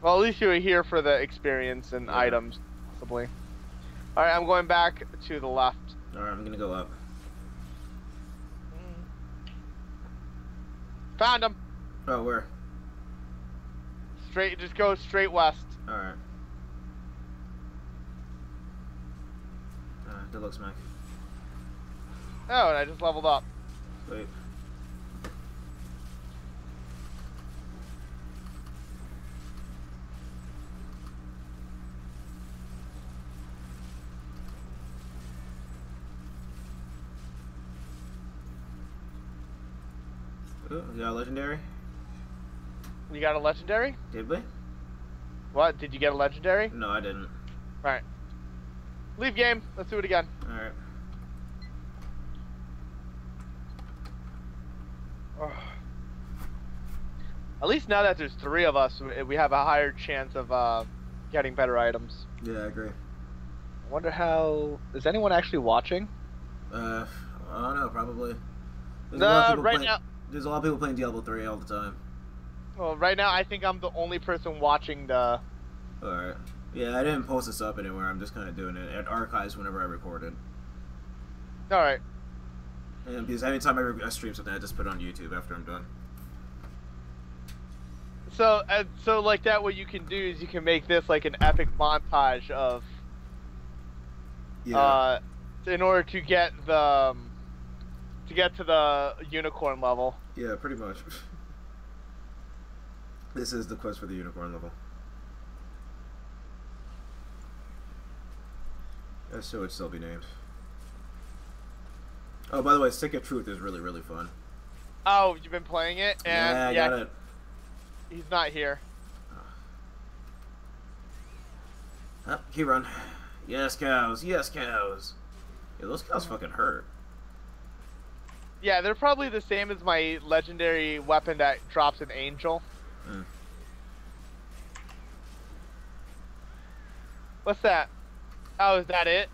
Well, at least you were here for the experience and Yeah. items, possibly. All right, I'm going back to the left. Alright, I'm gonna go up. Found him. Oh, where? Straight, just go straight west. Alright. Uh, looks mic. Oh, and I just leveled up. Wait. Ooh, we got a legendary? You got a legendary? Did we? What? Did you get a legendary? No, I didn't. Alright. Leave game. Let's do it again. Alright. At least now that there's three of us, we- have a higher chance of uh, getting better items. Yeah, I agree. I wonder how. Is anyone actually watching? Uh, I don't know, probably. There's Uh, right playing, now. There's a lot of people playing Diablo 3 all the time. Well, right now I think I'm the only person watching the. Alright. Yeah, I didn't post this up anywhere. I'm just kind of doing it at archives whenever I record it. All right. And because anytime I, I stream something, I just put it on YouTube after I'm done. So, uh, so like that, what you can do is you can make this like an epic montage of, Yeah. uh, in order to get the, um, to get to the unicorn level. Yeah, pretty much. <laughs> this is the quest for the unicorn level. As so it still be named. Oh, by the way, Stick of Truth is really, really fun. Oh, you've been playing it, and yeah, I yeah, got it. he's not here. Ah, oh, key run. Yes, cows. Yes, cows. Yeah, those cows fucking hurt. Yeah, they're probably the same as my legendary weapon that drops an angel. Hmm. What's that? Oh, is that it?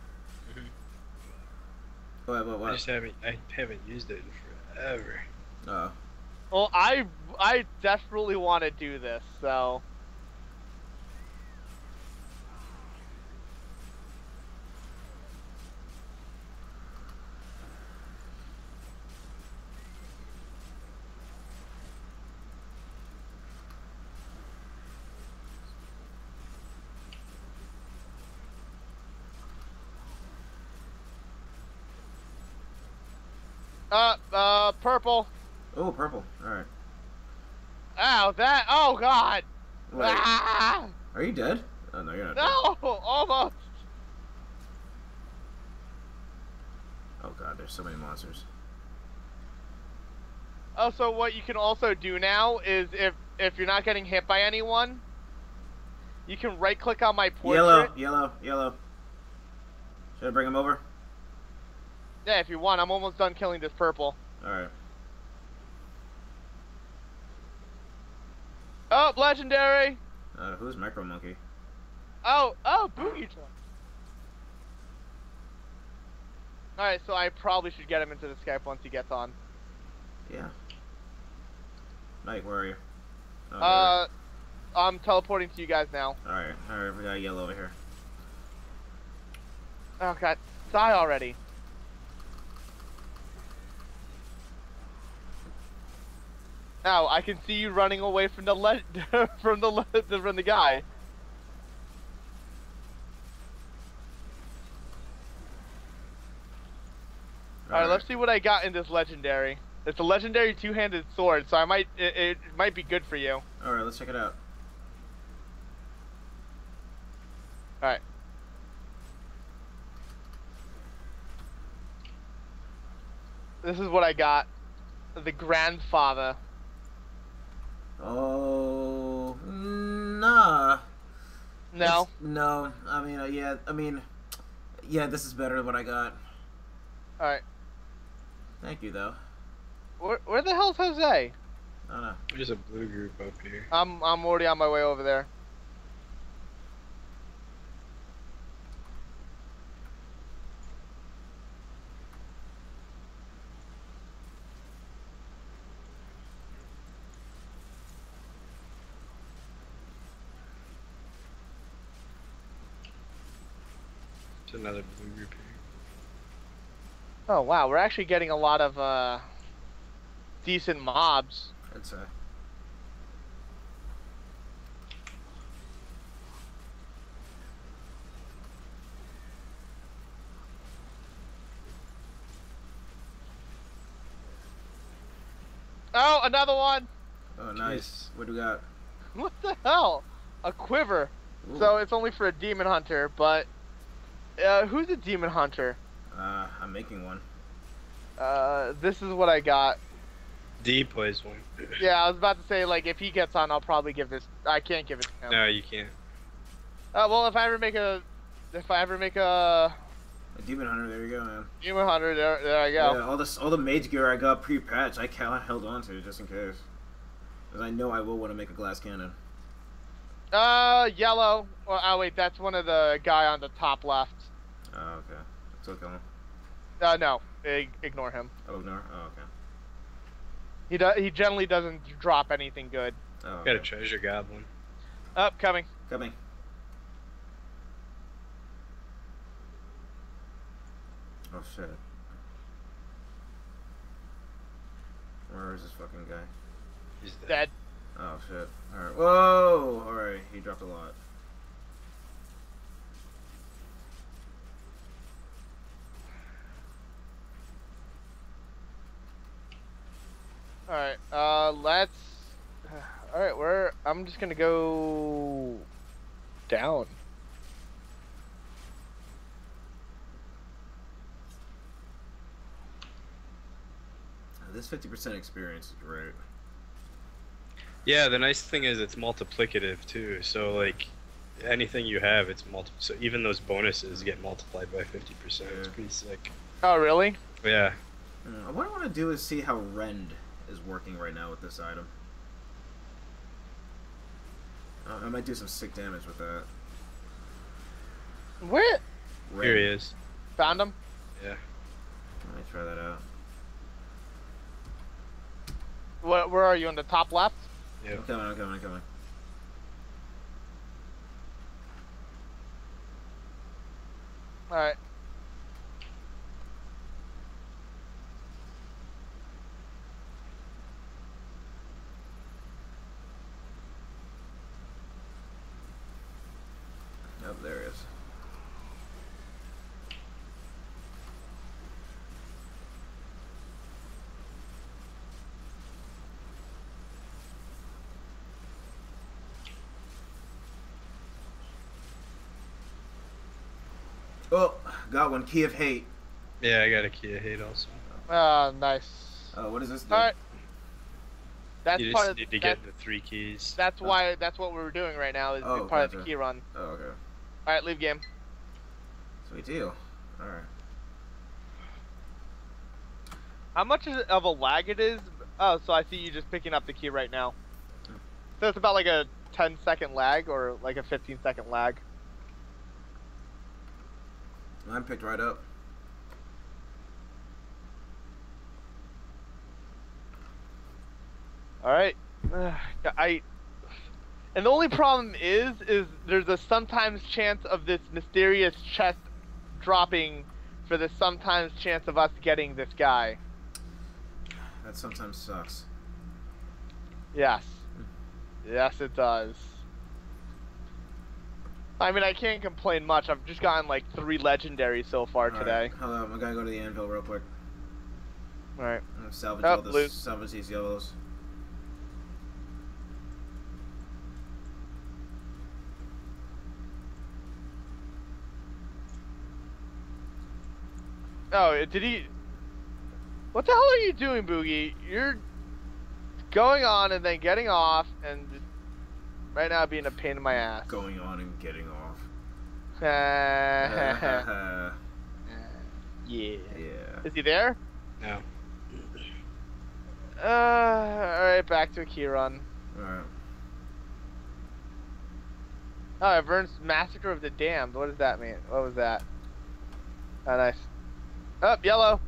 What? What? I just haven't I haven't used it in forever. Oh. Well, I I desperately want to do this, so uh uh purple. Oh, purple. All right. Ow, that. Oh God. Wait. Ah! Are you dead? Oh no, you're not. dead. No, almost. Oh god, there's so many monsters. Oh, so what you can also do now is if if you're not getting hit by anyone, you can right click on my portrait. Yellow, yellow, yellow. Should I bring him over? Yeah, if you want. I'm almost done killing this purple. All right. Oh, legendary. Uh, who's Micro Monkey? Oh, oh, boogie truck. All right, so I probably should get him into the Skype once he gets on. Yeah. Mike, where are you? Oh, there Uh, I'm teleporting to you guys now. all right, all right. We got a yellow over here. Oh God, die already. Now I can see you running away from the le- <laughs> from the le- from the guy. All right, let's see what I got in this legendary. It's a legendary two-handed sword, so I might it, it might be good for you. All right, let's check it out. All right. This is what I got. The grandfather. Oh, mm, nah. No. It's- no. I mean, uh, yeah. I mean, yeah. This is better than what I got. All right. Thank you, though. Where, where the hell's Jose? I don't know. There's a blue group up here. I'm I'm already on my way over there. Another blue group here. Oh wow, we're actually getting a lot of uh decent mobs. I'd say. Oh, another one. Oh, nice. What do we got? What the hell? A quiver. Ooh. So it's only for a demon hunter, but uh, who's a demon hunter? Uh, I'm making one. Uh, this is what I got. D plays one. Yeah, I was about to say like if he gets on, I'll probably give this. I can't give it to him. No, you can't. Uh, well, if I ever make a, if I ever make a A demon hunter. There you go, man. demon hunter, there, there I go. Yeah, all this, all the mage gear I got pre-patch, I ca- held on to just in case, because I know I will want to make a glass cannon. Uh, yellow. Well, oh wait, that's one of the guy on the top left. Oh, okay. So kill him. Uh, no, ig- ignore him. Oh, ignore. Oh, okay. He do- he generally doesn't drop anything good. Oh, Got a treasure goblin. Up, coming. Coming. Oh shit. Where is this fucking guy? He's dead. Dead. Oh shit. Alright. Whoa! Alright, he dropped a lot. All right. Uh, let's. <sighs> All right, we're. I'm just gonna go down. This 50% experience is great. Yeah, the nice thing is it's multiplicative too. So like anything you have, it's multiple. So even those bonuses get multiplied by fifty percent. It's pretty sick. Oh, really? Yeah. Uh, what I want to do is see how Rend is working right now with this item. Uh, I might do some sick damage with that. Where Rend. Here he is. found him? Yeah. Let me try that out. Where, where are you? On the top left? Yeah. I'm coming, I'm coming, I'm coming. All Oh, there he is. Oh, got one. Key of Hate. Yeah, I got a key of hate also. Ah, nice. Oh, what does this do? All right. That's you part just of need to that, get the three keys. That's why. That's what we were doing right now. Is Oh, part of the key run. Oh, okay. All right, leave game. Sweet deal. Alright. How much of a lag it is? Oh, so I see you just picking up the key right now. So it's about like a 10 second lag or like a 15 second lag. Mine picked right up. All right. <sighs> I. And the only problem is, is there's a sometimes chance of this mysterious chest dropping for the sometimes chance of us getting this guy. That sometimes sucks. Yes. Yes, it does. I mean, I can't complain much. I've just gotten like three legendaries so far Alright, today. Hold on, I gotta go to the anvil real quick. All right. I'm gonna salvage Oh, all this. Salvage these yellows. Oh, did he? What the hell are you doing, Boogie? You're going on and then getting off, and right now being a pain in my ass. Going on and getting off. <laughs> <laughs> yeah. yeah. Is he there? No. Uh, all right, back to a key run. Alright. Oh, Vern's Massacre of the Damned. What does that mean? What was that? Oh, nice. Up, yellow.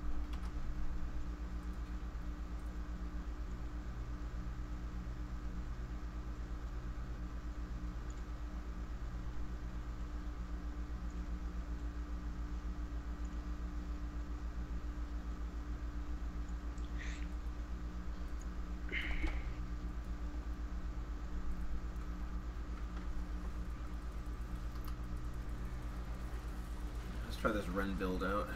Try this Rend build out.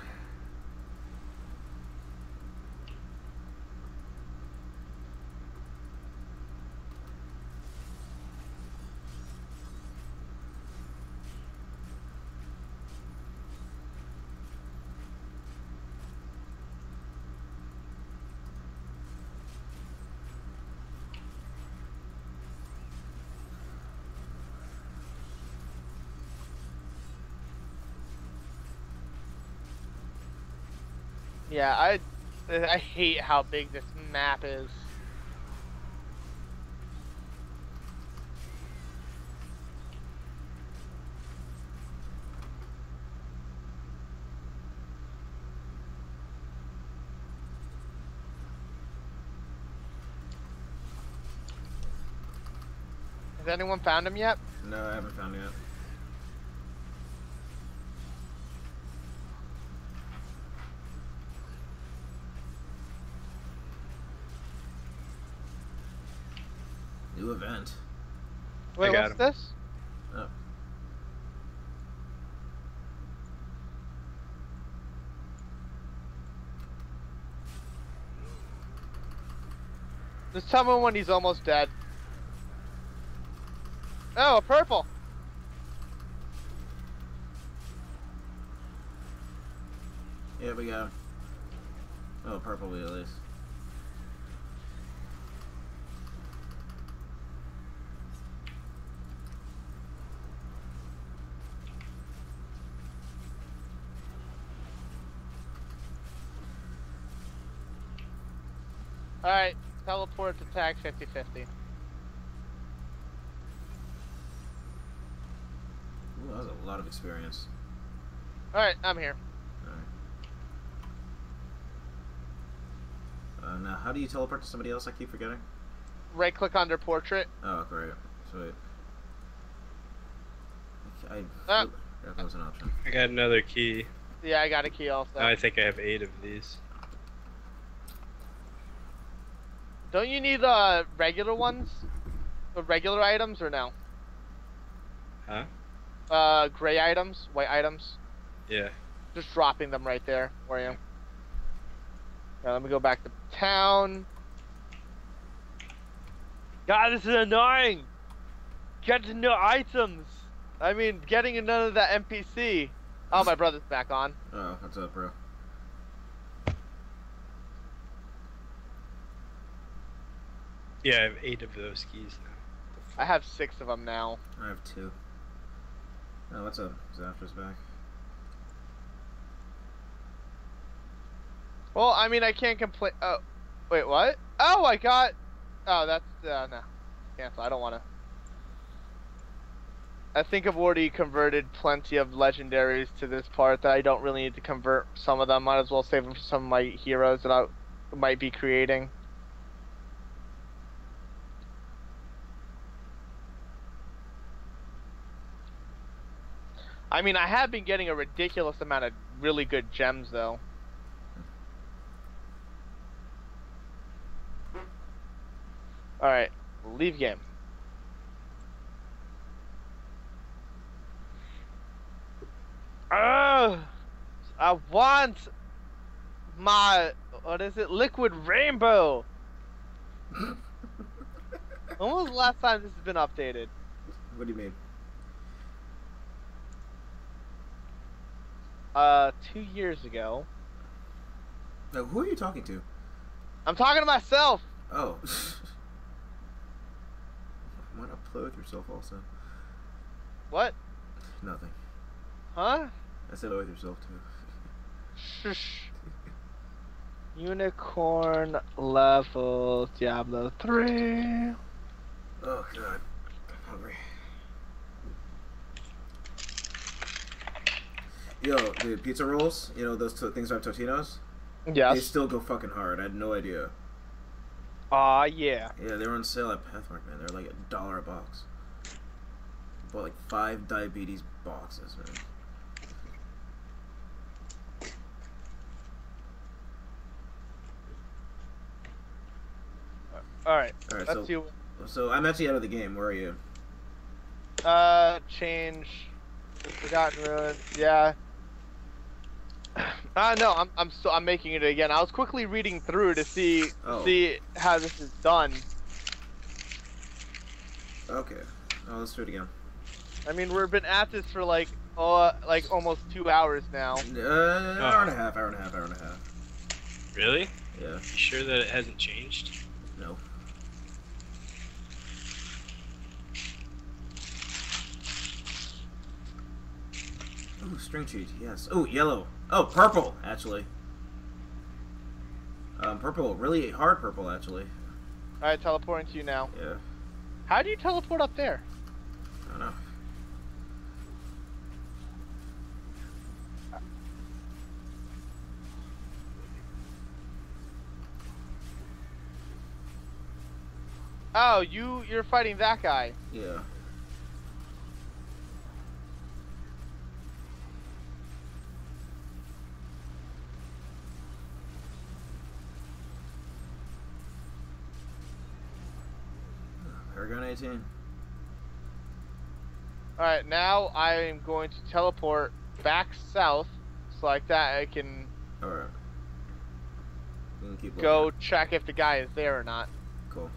Yeah, I, I hate how big this map is. Has anyone found him yet? No, I haven't found him yet. New event. Wait, got what's him. this? Oh. Just tell me when he's almost dead. Oh, a purple. Here we go. Oh, purple wheel at least. Alright, teleport to tag 50 50. Ooh, that was a lot of experience. Alright, I'm here. Uh, now, how do you teleport to somebody else? I keep forgetting. Right click on their portrait. Oh, great. Sweet. I Ah. yeah, that was an option. I got another key. Yeah, I got a key also. Now I think I have eight of these. Don't you need uh regular ones? The regular items or no? Huh? Uh, gray items, white items. Yeah. Just dropping them right there for you. Now let me go back to town. God, this is annoying. Getting no items. I mean, getting none of that NPC. Oh, my brother's back on. Oh, what's up, bro? Yeah, I have eight of those keys now. I have six of them now. I have two. Oh, what's up? Zapper's back. Well, I mean, I can't complain. Oh, wait, what? Oh, I got. Oh, that's uh, no. Cancel. I don't want to. I think I've already converted plenty of legendaries to this part that I don't really need to convert some of them. Might as well save them for some of my heroes that I might be creating. I mean, I have been getting a ridiculous amount of really good gems, though. Alright, leave game. Ugh! I want my what is it? Liquid rainbow. <laughs> when was the last time this has been updated? What do you mean? Uh, two years ago. No, who are you talking to? I'm talking to myself. Oh. Why not play with yourself also? What? Nothing. Huh? I said play with yourself too. Shush. <laughs> Unicorn level Diablo 3. Oh god. I'm hungry. Yo, dude, pizza rolls, you know those t- things from Totino's? Yeah. They still go fucking hard. I had no idea. Aw, yeah. Yeah, they were on sale at Pathmark, man. They're like a dollar a box. Bought like five diabetes boxes, man. Alright, Alright, let's so see. so I'm actually out of the game. Where are you? Uh, change. Forgotten Ruins. Yeah. Uh, <sighs> no, I'm I'm still I'm making it again. I was quickly reading through to see Oh. see how this is done. Okay. Oh, let's do it again. I mean, we've been at this for like oh like almost two hours now. Uh, hour and a half, hour and a half, hour and a half. Really? Yeah. You sure that it hasn't changed? No. Ooh, string cheat, yes. Oh, yellow. Oh, purple, actually. Um, purple, really hard purple, actually. All right, teleporting to you now. Yeah, How do you teleport up there? I don't know. Oh, you you're fighting that guy. Yeah. Paragon 18. All right, now I am going to teleport back south, so like that I can Alright. Keep go looking. check if the guy is there or not. Cool.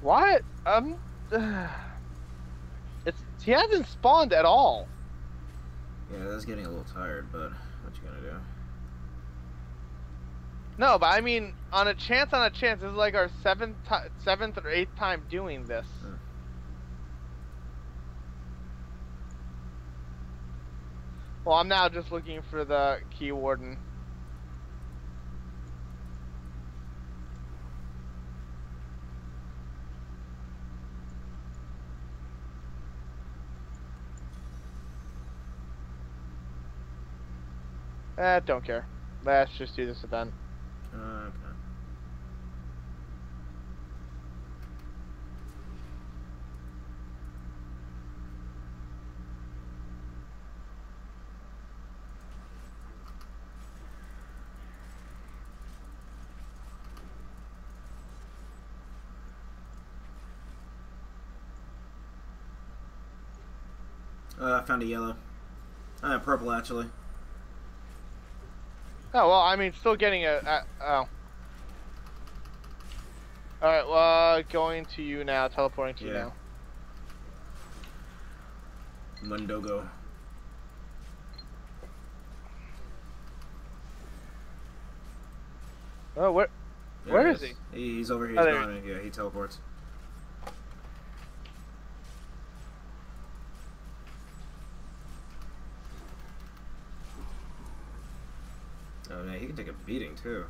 What? Um, <sighs> it's he hasn't spawned at all. Yeah, that's getting a little tired, but what you gonna do? No, but I mean, on a chance, on a chance, this is like our seventh, seventh or eighth time doing this. Hmm. Well, I'm now just looking for the key warden. Eh, don't care. Let's just do this event. Uh, okay. I found a yellow. I Uh, purple actually. Oh well, I mean, still getting a. a oh. All right. Well, uh, going to you now. Teleporting to you now. Mundogo. Oh, where? There Where he is he? He's over here. Oh, He's there behind me. Yeah, he teleports. Oh man, he can take a beating too.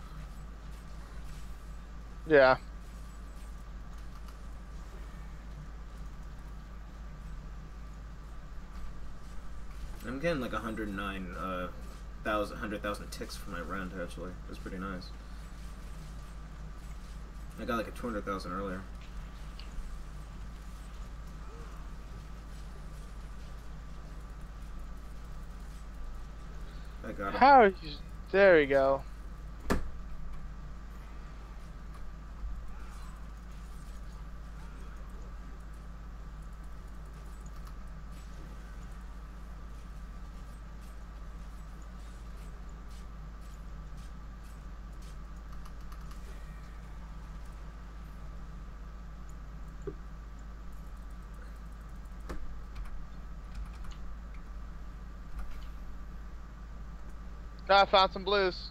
Yeah. I'm getting like 109 uh, thousand, 100,000 ticks for my round actually. That's pretty nice. I got like a 200,000 earlier. I got him. How? Are you... There we go. I found some blues.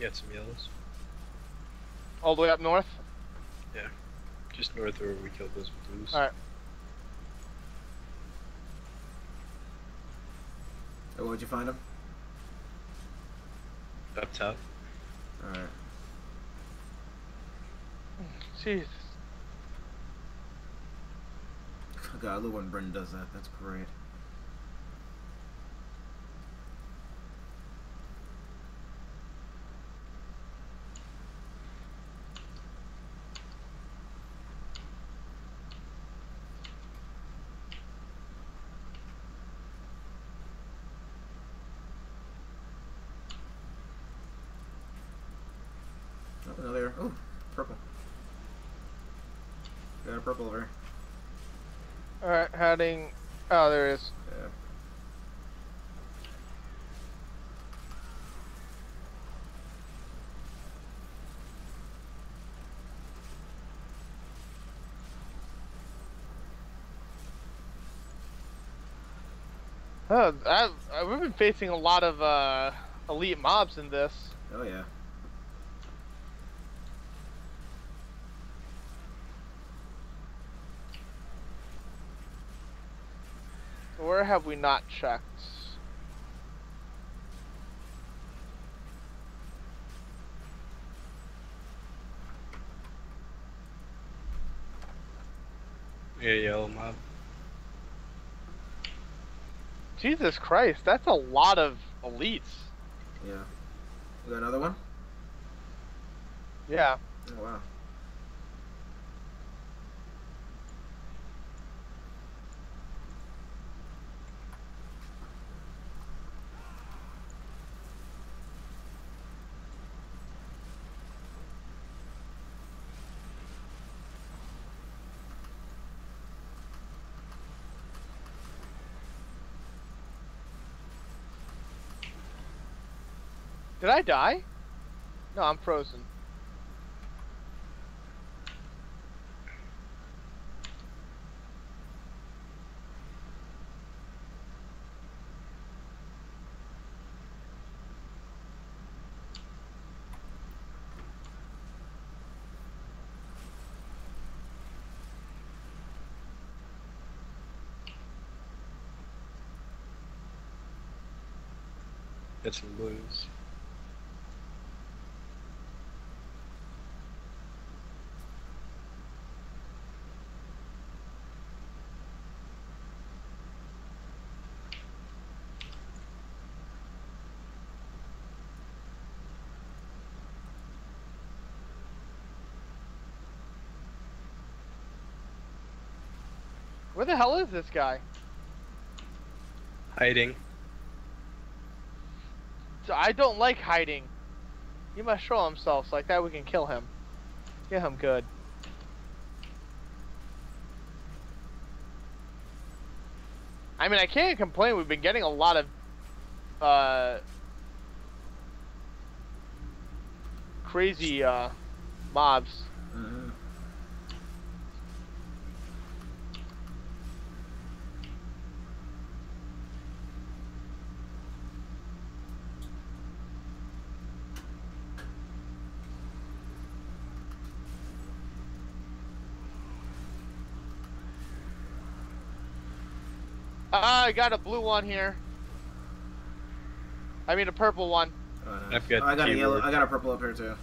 Got some yellows. All the way up north. Just north of where we killed those blues. Alright. Oh, where'd you find him? Up top. Alright. Jesus. God, I love when Brendan does that. That's great. Oh, another. Oh, purple. Got a purple over. Alright, heading. Oh, there it is. Yeah. Oh, I, I, we've been facing a lot of uh, elite mobs in this. Oh yeah. Where have we not checked? Yeah, yellow mob. Jesus Christ, that's a lot of elites. Yeah. You got another one? Yeah. Oh wow. Did I die? No, I'm frozen. It's lose. Where the hell is this guy? Hiding. So I don't like hiding. He must show himself, so like that we can kill him. Get him good. I mean, I can't complain. We've been getting a lot of, uh, crazy, uh, mobs. Mhm. Ah, I got a blue one here. I mean, a purple one. Oh, nice. I've got Oh, I got a yellow. I got a purple up here too.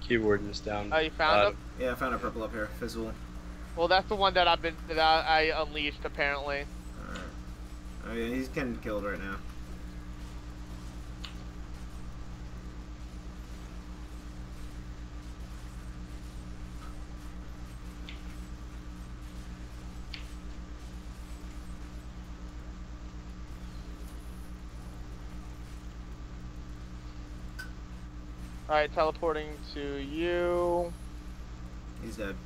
Key warden is down. Oh, you found bottom. him? Yeah, I found a purple up here. Fizzle. Well, that's the one that I've been that I unleashed apparently. Alright. Oh yeah, he's getting killed right now. All right, teleporting to you. He's dead.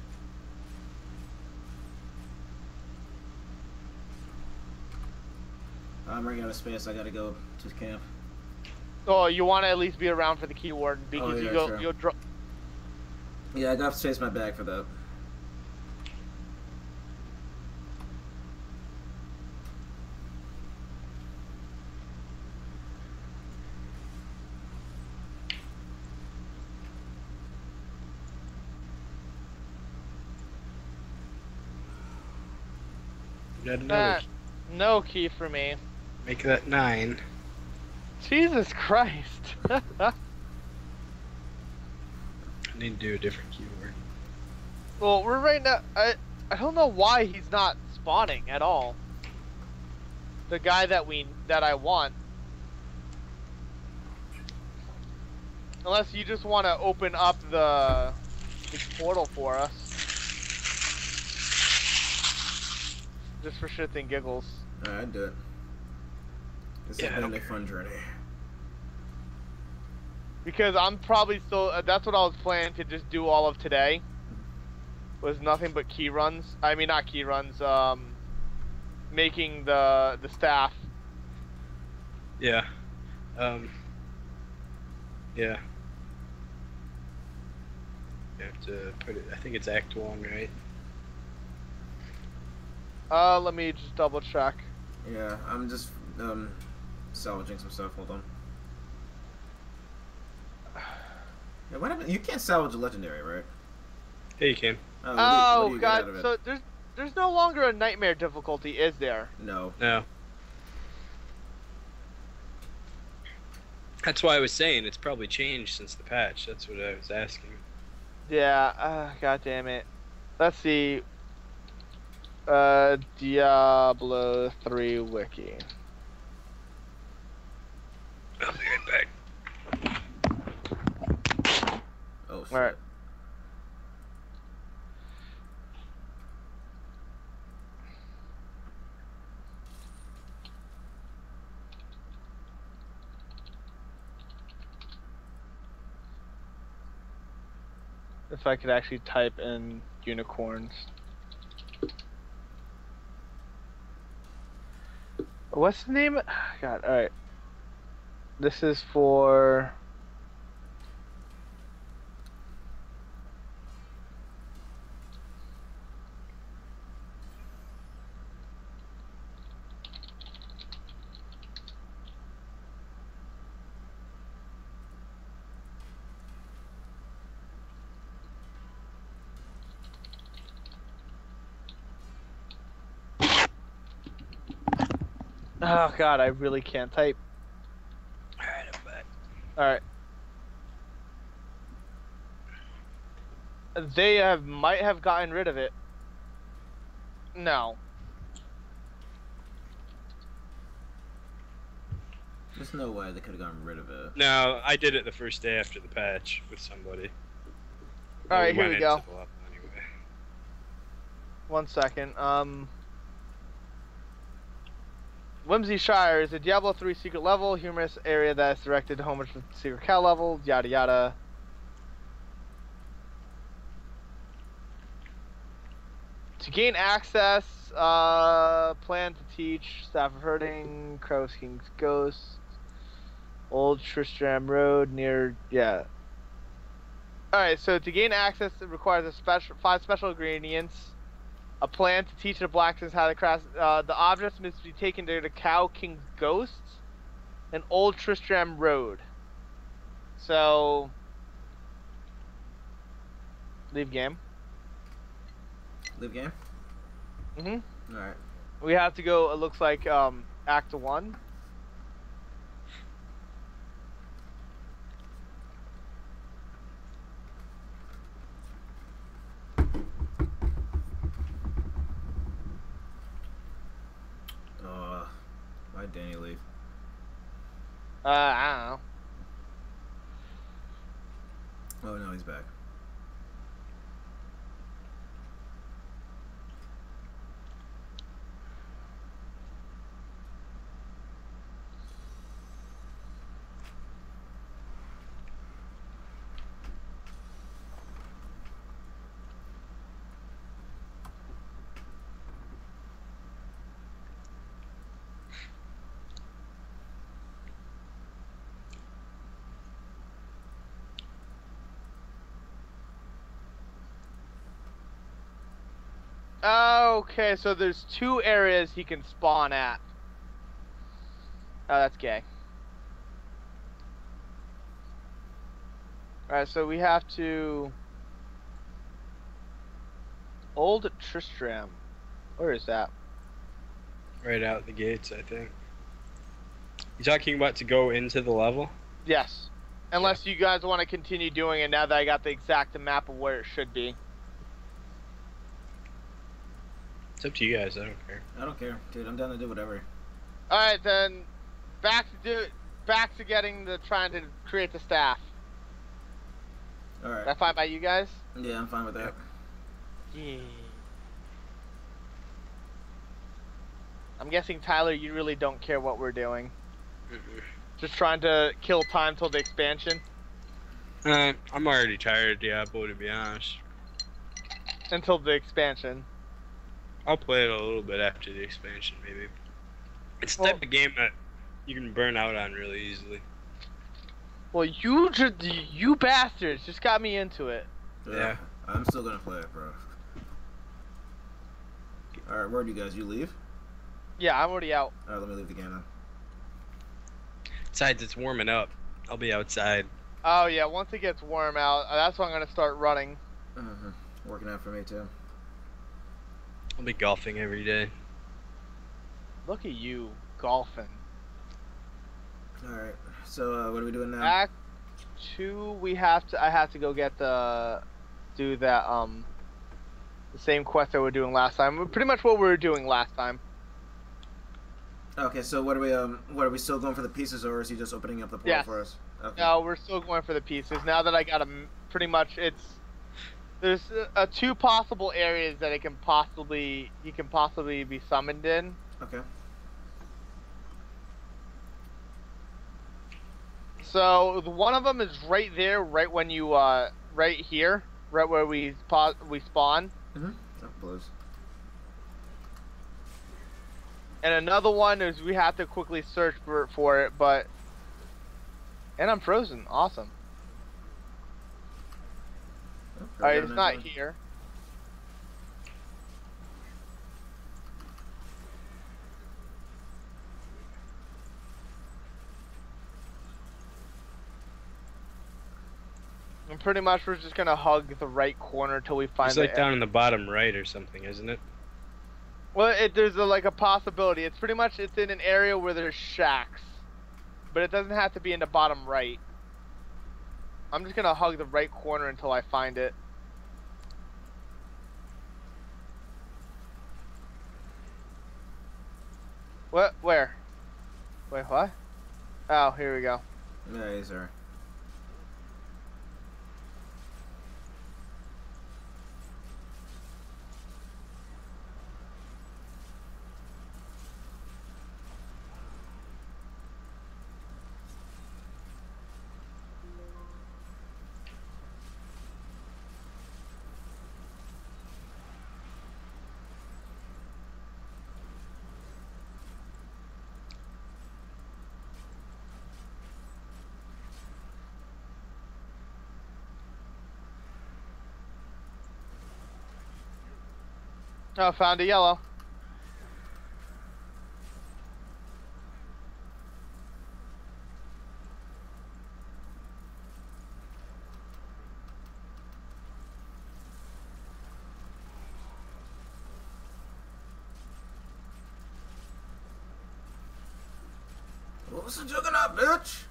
I'm running out of space. I gotta go to camp. Oh, you want to at least be around for the key warden oh, because Oh, you go sure. you'll drop. Yeah, I got to space my bag for that. Got another. That, no key for me. Make that nine. Jesus Christ. <laughs> I need to do a different keyboard. well, we're right now. I I don't know why he's not spawning at all. The guy that we that I want. Unless you just want to open up the, the portal for us. Just for shits and giggles. Alright, I'd do it. This Yeah, has been a fun journey. Because I'm probably still. Uh, that's what I was planning to just do all of today. Was nothing but key runs. I mean, not key runs. Um, making the the staff. Yeah. Um. Yeah. You have to put it. I think it's Act One, right? Uh, let me just double check. Yeah, I'm just um salvaging some stuff. Hold on. Yeah, what happened? You can't salvage a legendary, right? Yeah, you can. Oh, what do you- what Oh do you god, so there's there's no longer a nightmare difficulty, is there? No. No. That's why I was saying it's probably changed since the patch. That's what I was asking. Yeah. Uh, god damn it. Let's see. Uh, Diablo 3 wiki. I'll be right back. Oh shit. Alright. If I could actually type in unicorns. What's the name? <sighs> God, alright. This is for. Oh god, I really can't type. All right. But. All right. They have might have gotten rid of it. No. There's no way they could have gotten rid of it. No, I did it the first day after the patch with somebody. All right, here we go. anyway. One second. Um. Whimsyshire is a Diablo 3 secret level, humorous area that is directed to homage with secret cow level, yada yada. To gain access, uh, plan to teach Staff of Herding, Crow's King's Ghost, Old Tristram Road near, yeah. Alright, so to gain access, it requires a special five special ingredients a plan to teach the blacksmiths how to craft. Uh, the objects must be taken to the Cow King's Ghosts and Old Tristram Road. So, leave game. Leave game. Mhm. All right. We have to go. It looks like um, Act One. Uh, why'd Danny leave? Uh, I don't know. Oh no, he's back. Okay, so there's two areas he can spawn at. Oh, that's gay. Alright, so we have to. Old Tristram. Where is that? Right out the gates, I think. You talking about to go into the level? Yes. Unless you guys want to continue doing it now that I got the exact map of where it should be. It's up to you guys. I don't care. I don't care, dude. I'm down to do whatever. Alright, then. Back to do. Back to getting the trying to create the staff. All right. That fine by you guys? Yeah, I'm fine with that. Yeah. I'm guessing Tyler, you really don't care what we're doing. Just trying to kill time till the expansion. Uh, I'm already tired of Diablo, to be honest. Until the expansion. I'll play it a little bit after the expansion, maybe. It's the Well- type of game that you can burn out on really easily. Well, you just you bastards just got me into it. Yeah. I'm still gonna play it, bro. All right, where do you guys? You leave? Yeah, I'm already out. All right, let me leave the game then. Besides, it's warming up. I'll be outside. Oh yeah, once it gets warm out, uh, that's when I'm gonna start running. Uh-huh. Working out for me too. I'll be golfing every day. Look at you golfing. All right. So uh, what are we doing now? Act two, we have to. I have to go get the do that um the same quest that we are doing last time. Pretty much what we were doing last time. Okay, so what are we? Um, what are we still going for the pieces, or is he just opening up the portal Yes. for us? Okay. No, we're still going for the pieces. Now that I got them, pretty much it's there's uh, two possible areas that it can possibly he can possibly be summoned in. Okay. So one of them is right there, right when you uh right here, right where we spa- we spawn, Mm-hmm. Oh, blows. and another one is we have to quickly search for for it, but and I'm frozen. Awesome. Oh, All right, right it's not there. here. And pretty much we're just gonna hug the right corner till we find It's like the down in the bottom right or something, isn't it? Well, it, there's a, like a possibility. It's pretty much it's in an area where there's shacks, but it doesn't have to be in the bottom right. I'm just gonna hug the right corner until I find it. What? Where? Wait, what? Oh, here we go. Yeah, he's there. Oh, found a yellow. What was the juggernaut, bitch?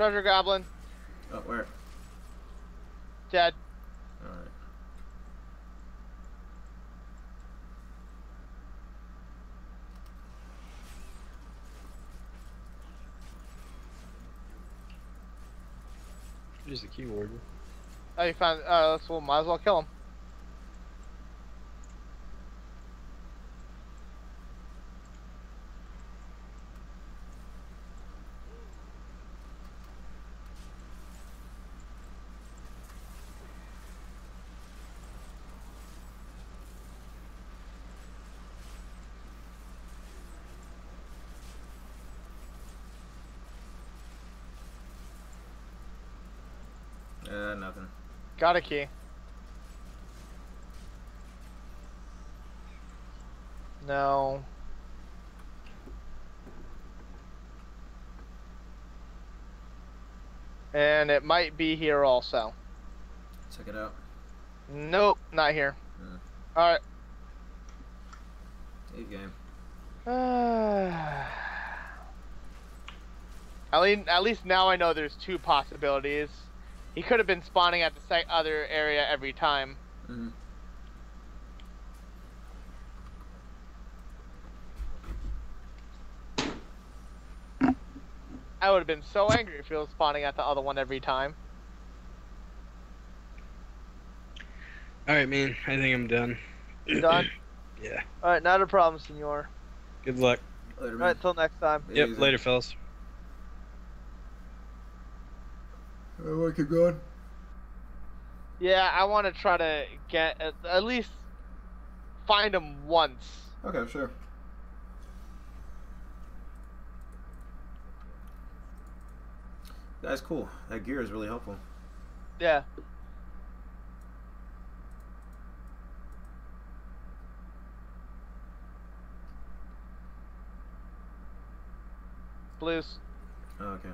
Treasure goblin. Oh, where? Dead. Alright. Here's the key warden. Oh, you found. Uh, so might as well kill him. Uh, nothing. Got a key. No. And it might be here also. Check it out. Nope, not here. Hmm. Alright. Save game. <sighs> at, least, at least now I know there's two possibilities. He could have been spawning at the site other area every time. Mm-hmm. I would have been so angry if he was spawning at the other one every time. Alright, man. I think I'm done. You done? <clears throat> Yeah. Alright, not a problem, senor. Good luck. Later. Alright, till next time. Yep, easy. later, fellas. Uh, want to keep going? Yeah, I want to try to get at, at least find him once. Okay, sure. That's cool. That gear is really helpful. Yeah. Blues. Oh, okay.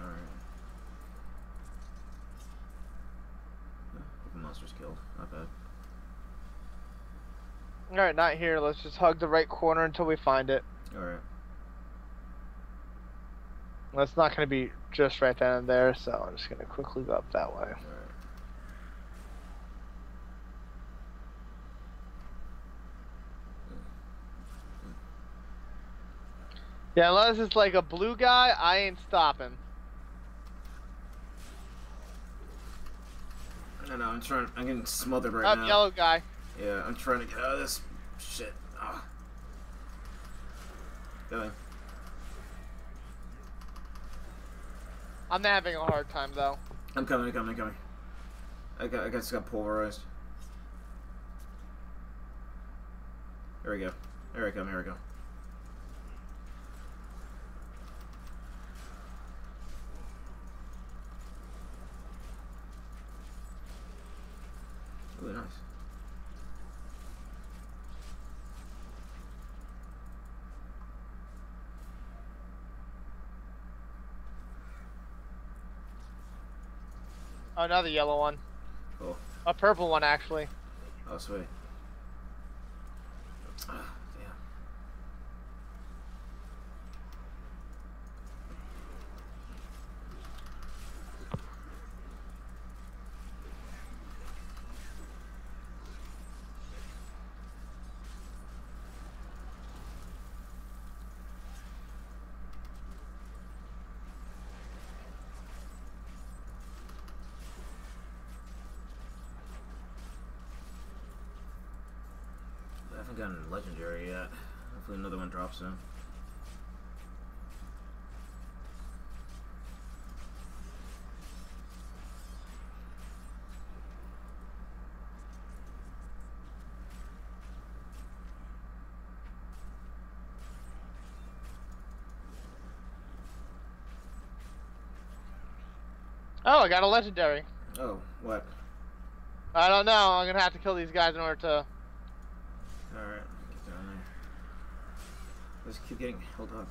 Alright. Open monsters killed. Not bad. Alright, not here. Let's just hug the right corner until we find it. Alright. That's not going to be just right then and there, so I'm just going to quickly go up that way. Alright. Yeah, unless it's like a blue guy, I ain't stopping. I know, I'm trying. I'm getting smothered right Up, now. yellow guy. Yeah, I'm trying to get out of this shit. Ah. Going. I'm having a hard time though. I'm coming, I'm coming, I'm coming. I got, I just got pulverized. There we go. There we come, here we go. Really nice. Oh, another yellow one. Cool. A purple one actually. Oh, sweet. Ah, damn. I haven't gotten legendary yet. Hopefully another one drops soon. Oh, I got a legendary. Oh, what? I don't know. I'm gonna have to kill these guys in order to. Alright, get down there. Let's keep getting held up.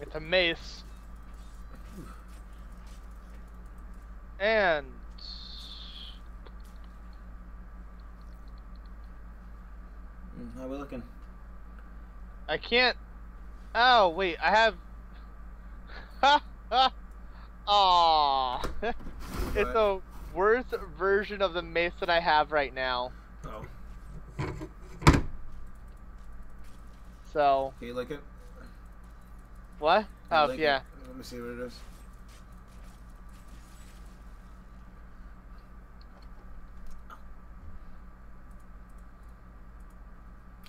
It's a mace. And Mm, How we looking? I can't. Oh wait, I have. Ha ha. Aww. it's the worst version of the mace that I have right now. Oh. So Can you lick it? what? Oh lick it. yeah. Let me see what it is.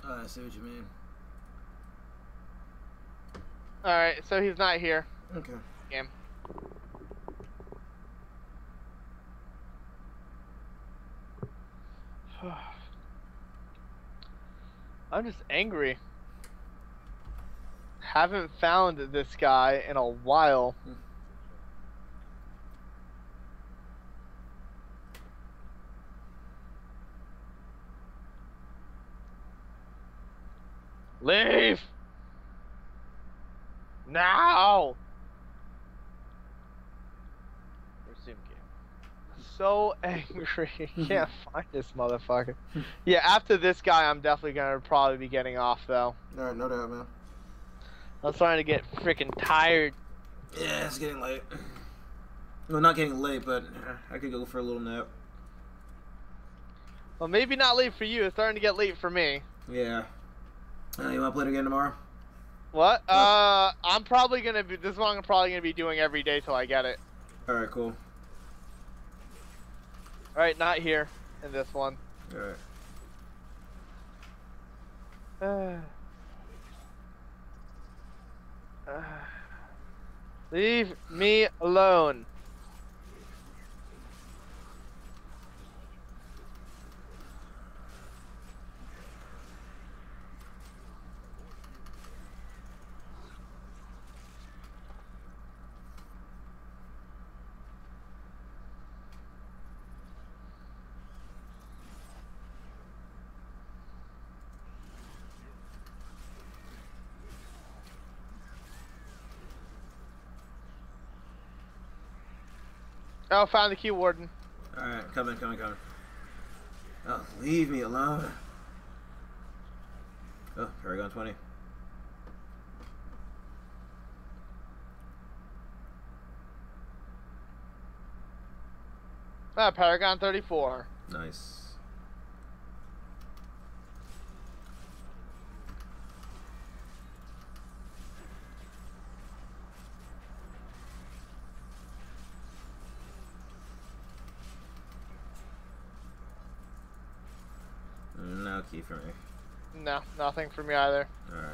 Oh, I see what you mean. All right, so he's not here. Okay. Game. <sighs> I'm just angry. Haven't found this guy in a while. Hmm. Leave! Now! Resume game. So angry. <laughs> <laughs> Can't find this motherfucker. yeah, after this guy, I'm definitely gonna probably be getting off though. Alright, no doubt, man. I'm starting to get freaking tired. Yeah, it's getting late. Well, not getting late, but uh, I could go for a little nap. Well, maybe not late for you. It's starting to get late for me. Yeah. Uh, you want to play it again tomorrow? What? Uh, I'm probably gonna be. This one I'm probably gonna be doing every day till I get it. Alright, cool. All right, not here in this one. Alright. Uh, <sighs> uh, leave me alone. Oh, found the key warden. Alright, coming, coming, coming. Oh, leave me alone. Oh, Paragon 20. Ah, Paragon 34. Nice. For me. No, nothing for me either. Alright.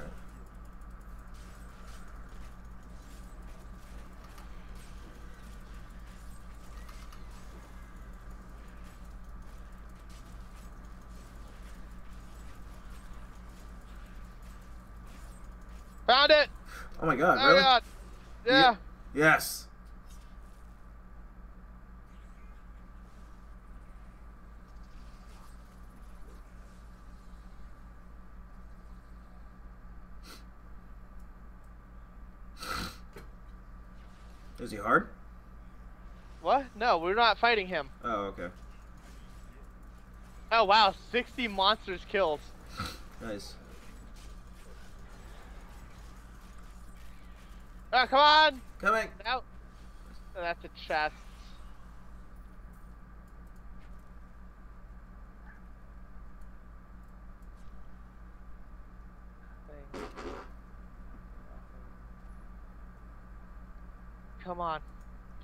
Found it! Oh my god, oh really? god! Yeah. Yes. Is he hard? What? No, we're not fighting him. Oh, okay. Oh wow, 60 monsters killed. <laughs> Nice. Oh, come on! Coming! Out. Oh, that's a chest. Thing. Come on.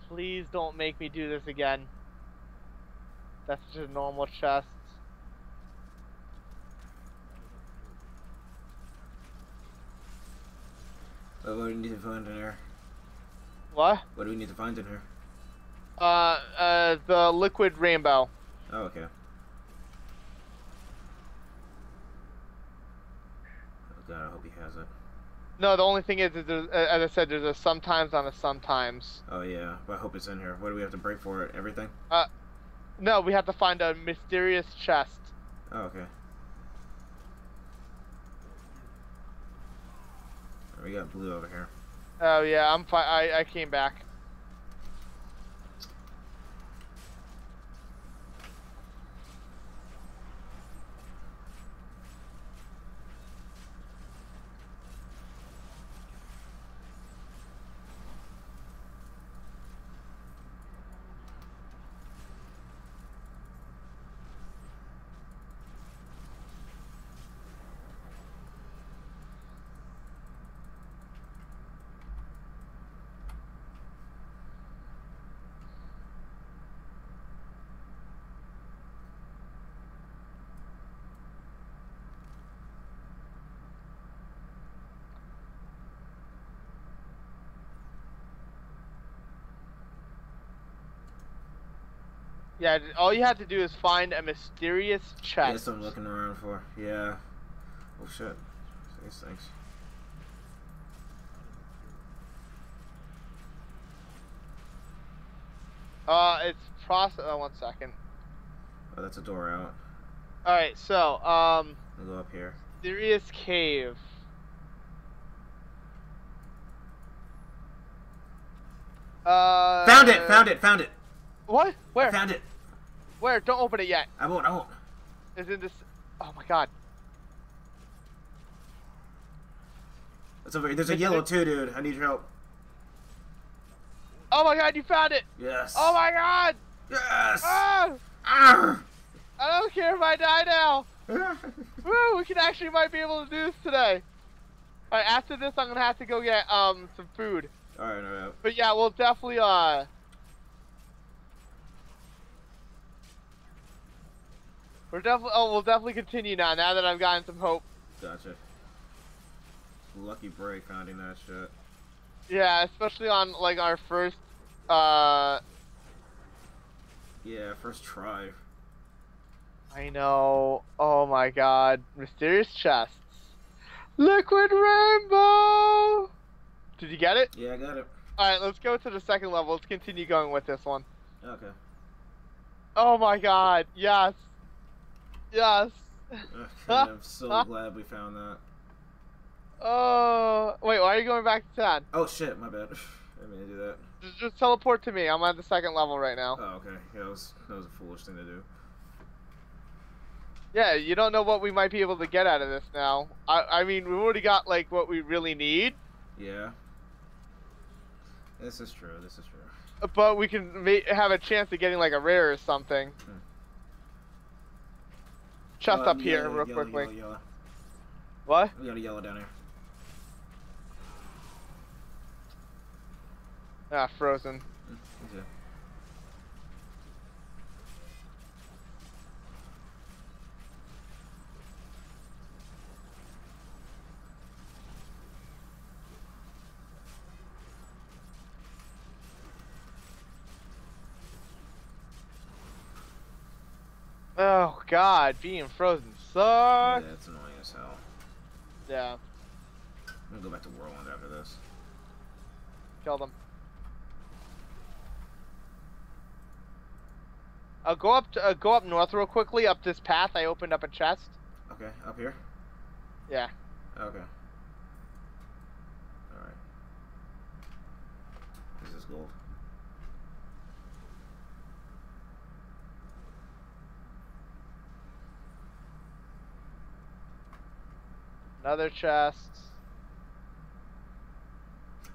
Please don't make me do this again. That's just a normal chest. What do we need to find in here? What? What do we need to find in here? Uh, uh, the liquid rainbow. Oh, okay. Oh god, I hope he has it. No, the only thing is, is as I said, there's a sometimes on a sometimes. Oh yeah, but I hope it's in here. What do we have to break for it? Everything? Uh, no, we have to find a mysterious chest. Oh, okay. We got blue over here. Oh yeah, I'm fine. I I came back. Yeah, all you have to do is find a mysterious chest. That's what I'm looking around for. Yeah. Oh shit. These things. Uh, it's process. Oh, one second. Oh, that's a door out. All right, so um, We'll go up here. mysterious cave. Uh. Found it! Found it! Found it! What? Where? Found it! Where? Don't open it yet. I won't, I won't. Is in this? Oh my god. It's over here. There's a It's- yellow it- too, dude. I need your help. Oh my god, you found it! Yes. Oh my god! Yes! Ah! Arr! I don't care if I die now. <laughs> Woo! We can actually might be able to do this today. All right, after this, I'm gonna have to go get um some food. Alright, alright. But yeah, we'll definitely uh. We're definitely. Oh, we'll definitely continue now. Now that I've gotten some hope. Gotcha. Lucky break finding that shit. Yeah, especially on like our first. Uh, Yeah, first try. I know. Oh my God, mysterious chests, liquid rainbow. Did you get it? Yeah, I got it. All right, let's go to the second level. Let's continue going with this one. Okay. Oh my God, yes, yes. Okay, <laughs> I'm so glad we found that. Oh, wait, why are you going back to 10? Oh shit, my bad. <laughs> I didn't mean to do that. Just, just teleport to me. I'm at the second level right now. Oh, okay. Yeah, that was that was a foolish thing to do. Yeah, you don't know what we might be able to get out of this now. I, I mean, we've already got like what we really need, Yeah. This is true. This is true. but we can have a chance of getting like a rare or something. Hmm. Chest up here, yellow, real yellow, quickly. Yellow, yellow. What? We got a yellow down here. Ah, frozen. Mm, Oh god, being frozen sucks. Yeah, it's annoying as hell. Yeah, I'm gonna go back to Whirlwind after this. kill them. I'll go up to, uh, go up north real quickly up this path. I opened up a chest. Okay, up here? Yeah. Okay. Alright. This is gold. Another chest.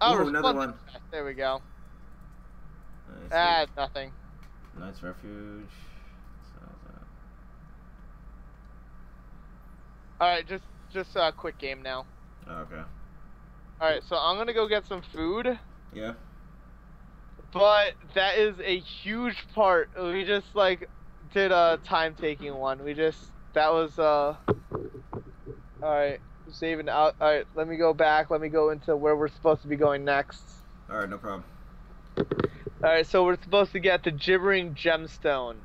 Oh, Ooh, another one. chest. There we go. Nice. Ah, nothing. Nice Refuge. All right, just just a quick game now. Oh, okay. All right, so I'm gonna go get some food, Yeah. but that is a huge part. We just like did a time taking one. We just that was uh. All right, saving out. All right, let me go back. Let me go into where we're supposed to be going next. Alright, no problem. All right, so we're supposed to get the gibbering gemstone.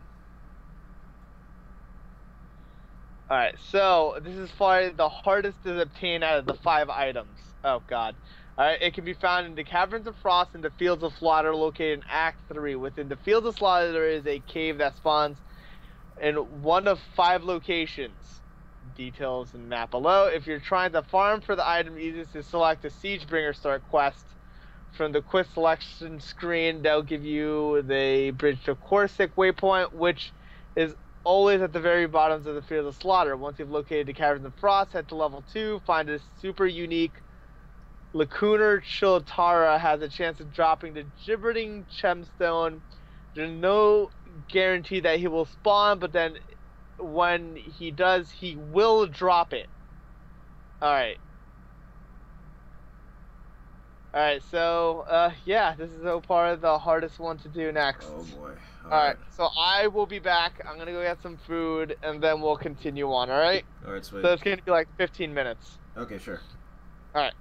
All right, so this is probably the hardest to obtain out of the five items. Oh God! All right, it can be found in the caverns of frost and the fields of slaughter, located in Act Three. Within the fields of slaughter, there is a cave that spawns in one of five locations. Details in map below. If you're trying to farm for the item, easiest to select the Siegebringer Start quest from the quest selection screen, they'll give you the Bridge to Korsikk waypoint, which is always at the very bottoms of the field of slaughter. Once you've located the Caverns of Frost, head to level 2, find a super unique Lacunar Chiltara has a chance of dropping the Gibbering Gemstone. There's no guarantee that he will spawn, but then when he does, he will drop it. Alright. Alright, so, uh, yeah, this is so far the hardest one to do next. Oh boy. Alright, so I will be back. I'm gonna go get some food, and then we'll continue on, alright? Alright, sweet. So it's gonna be like 15 minutes. Okay, sure. Alright.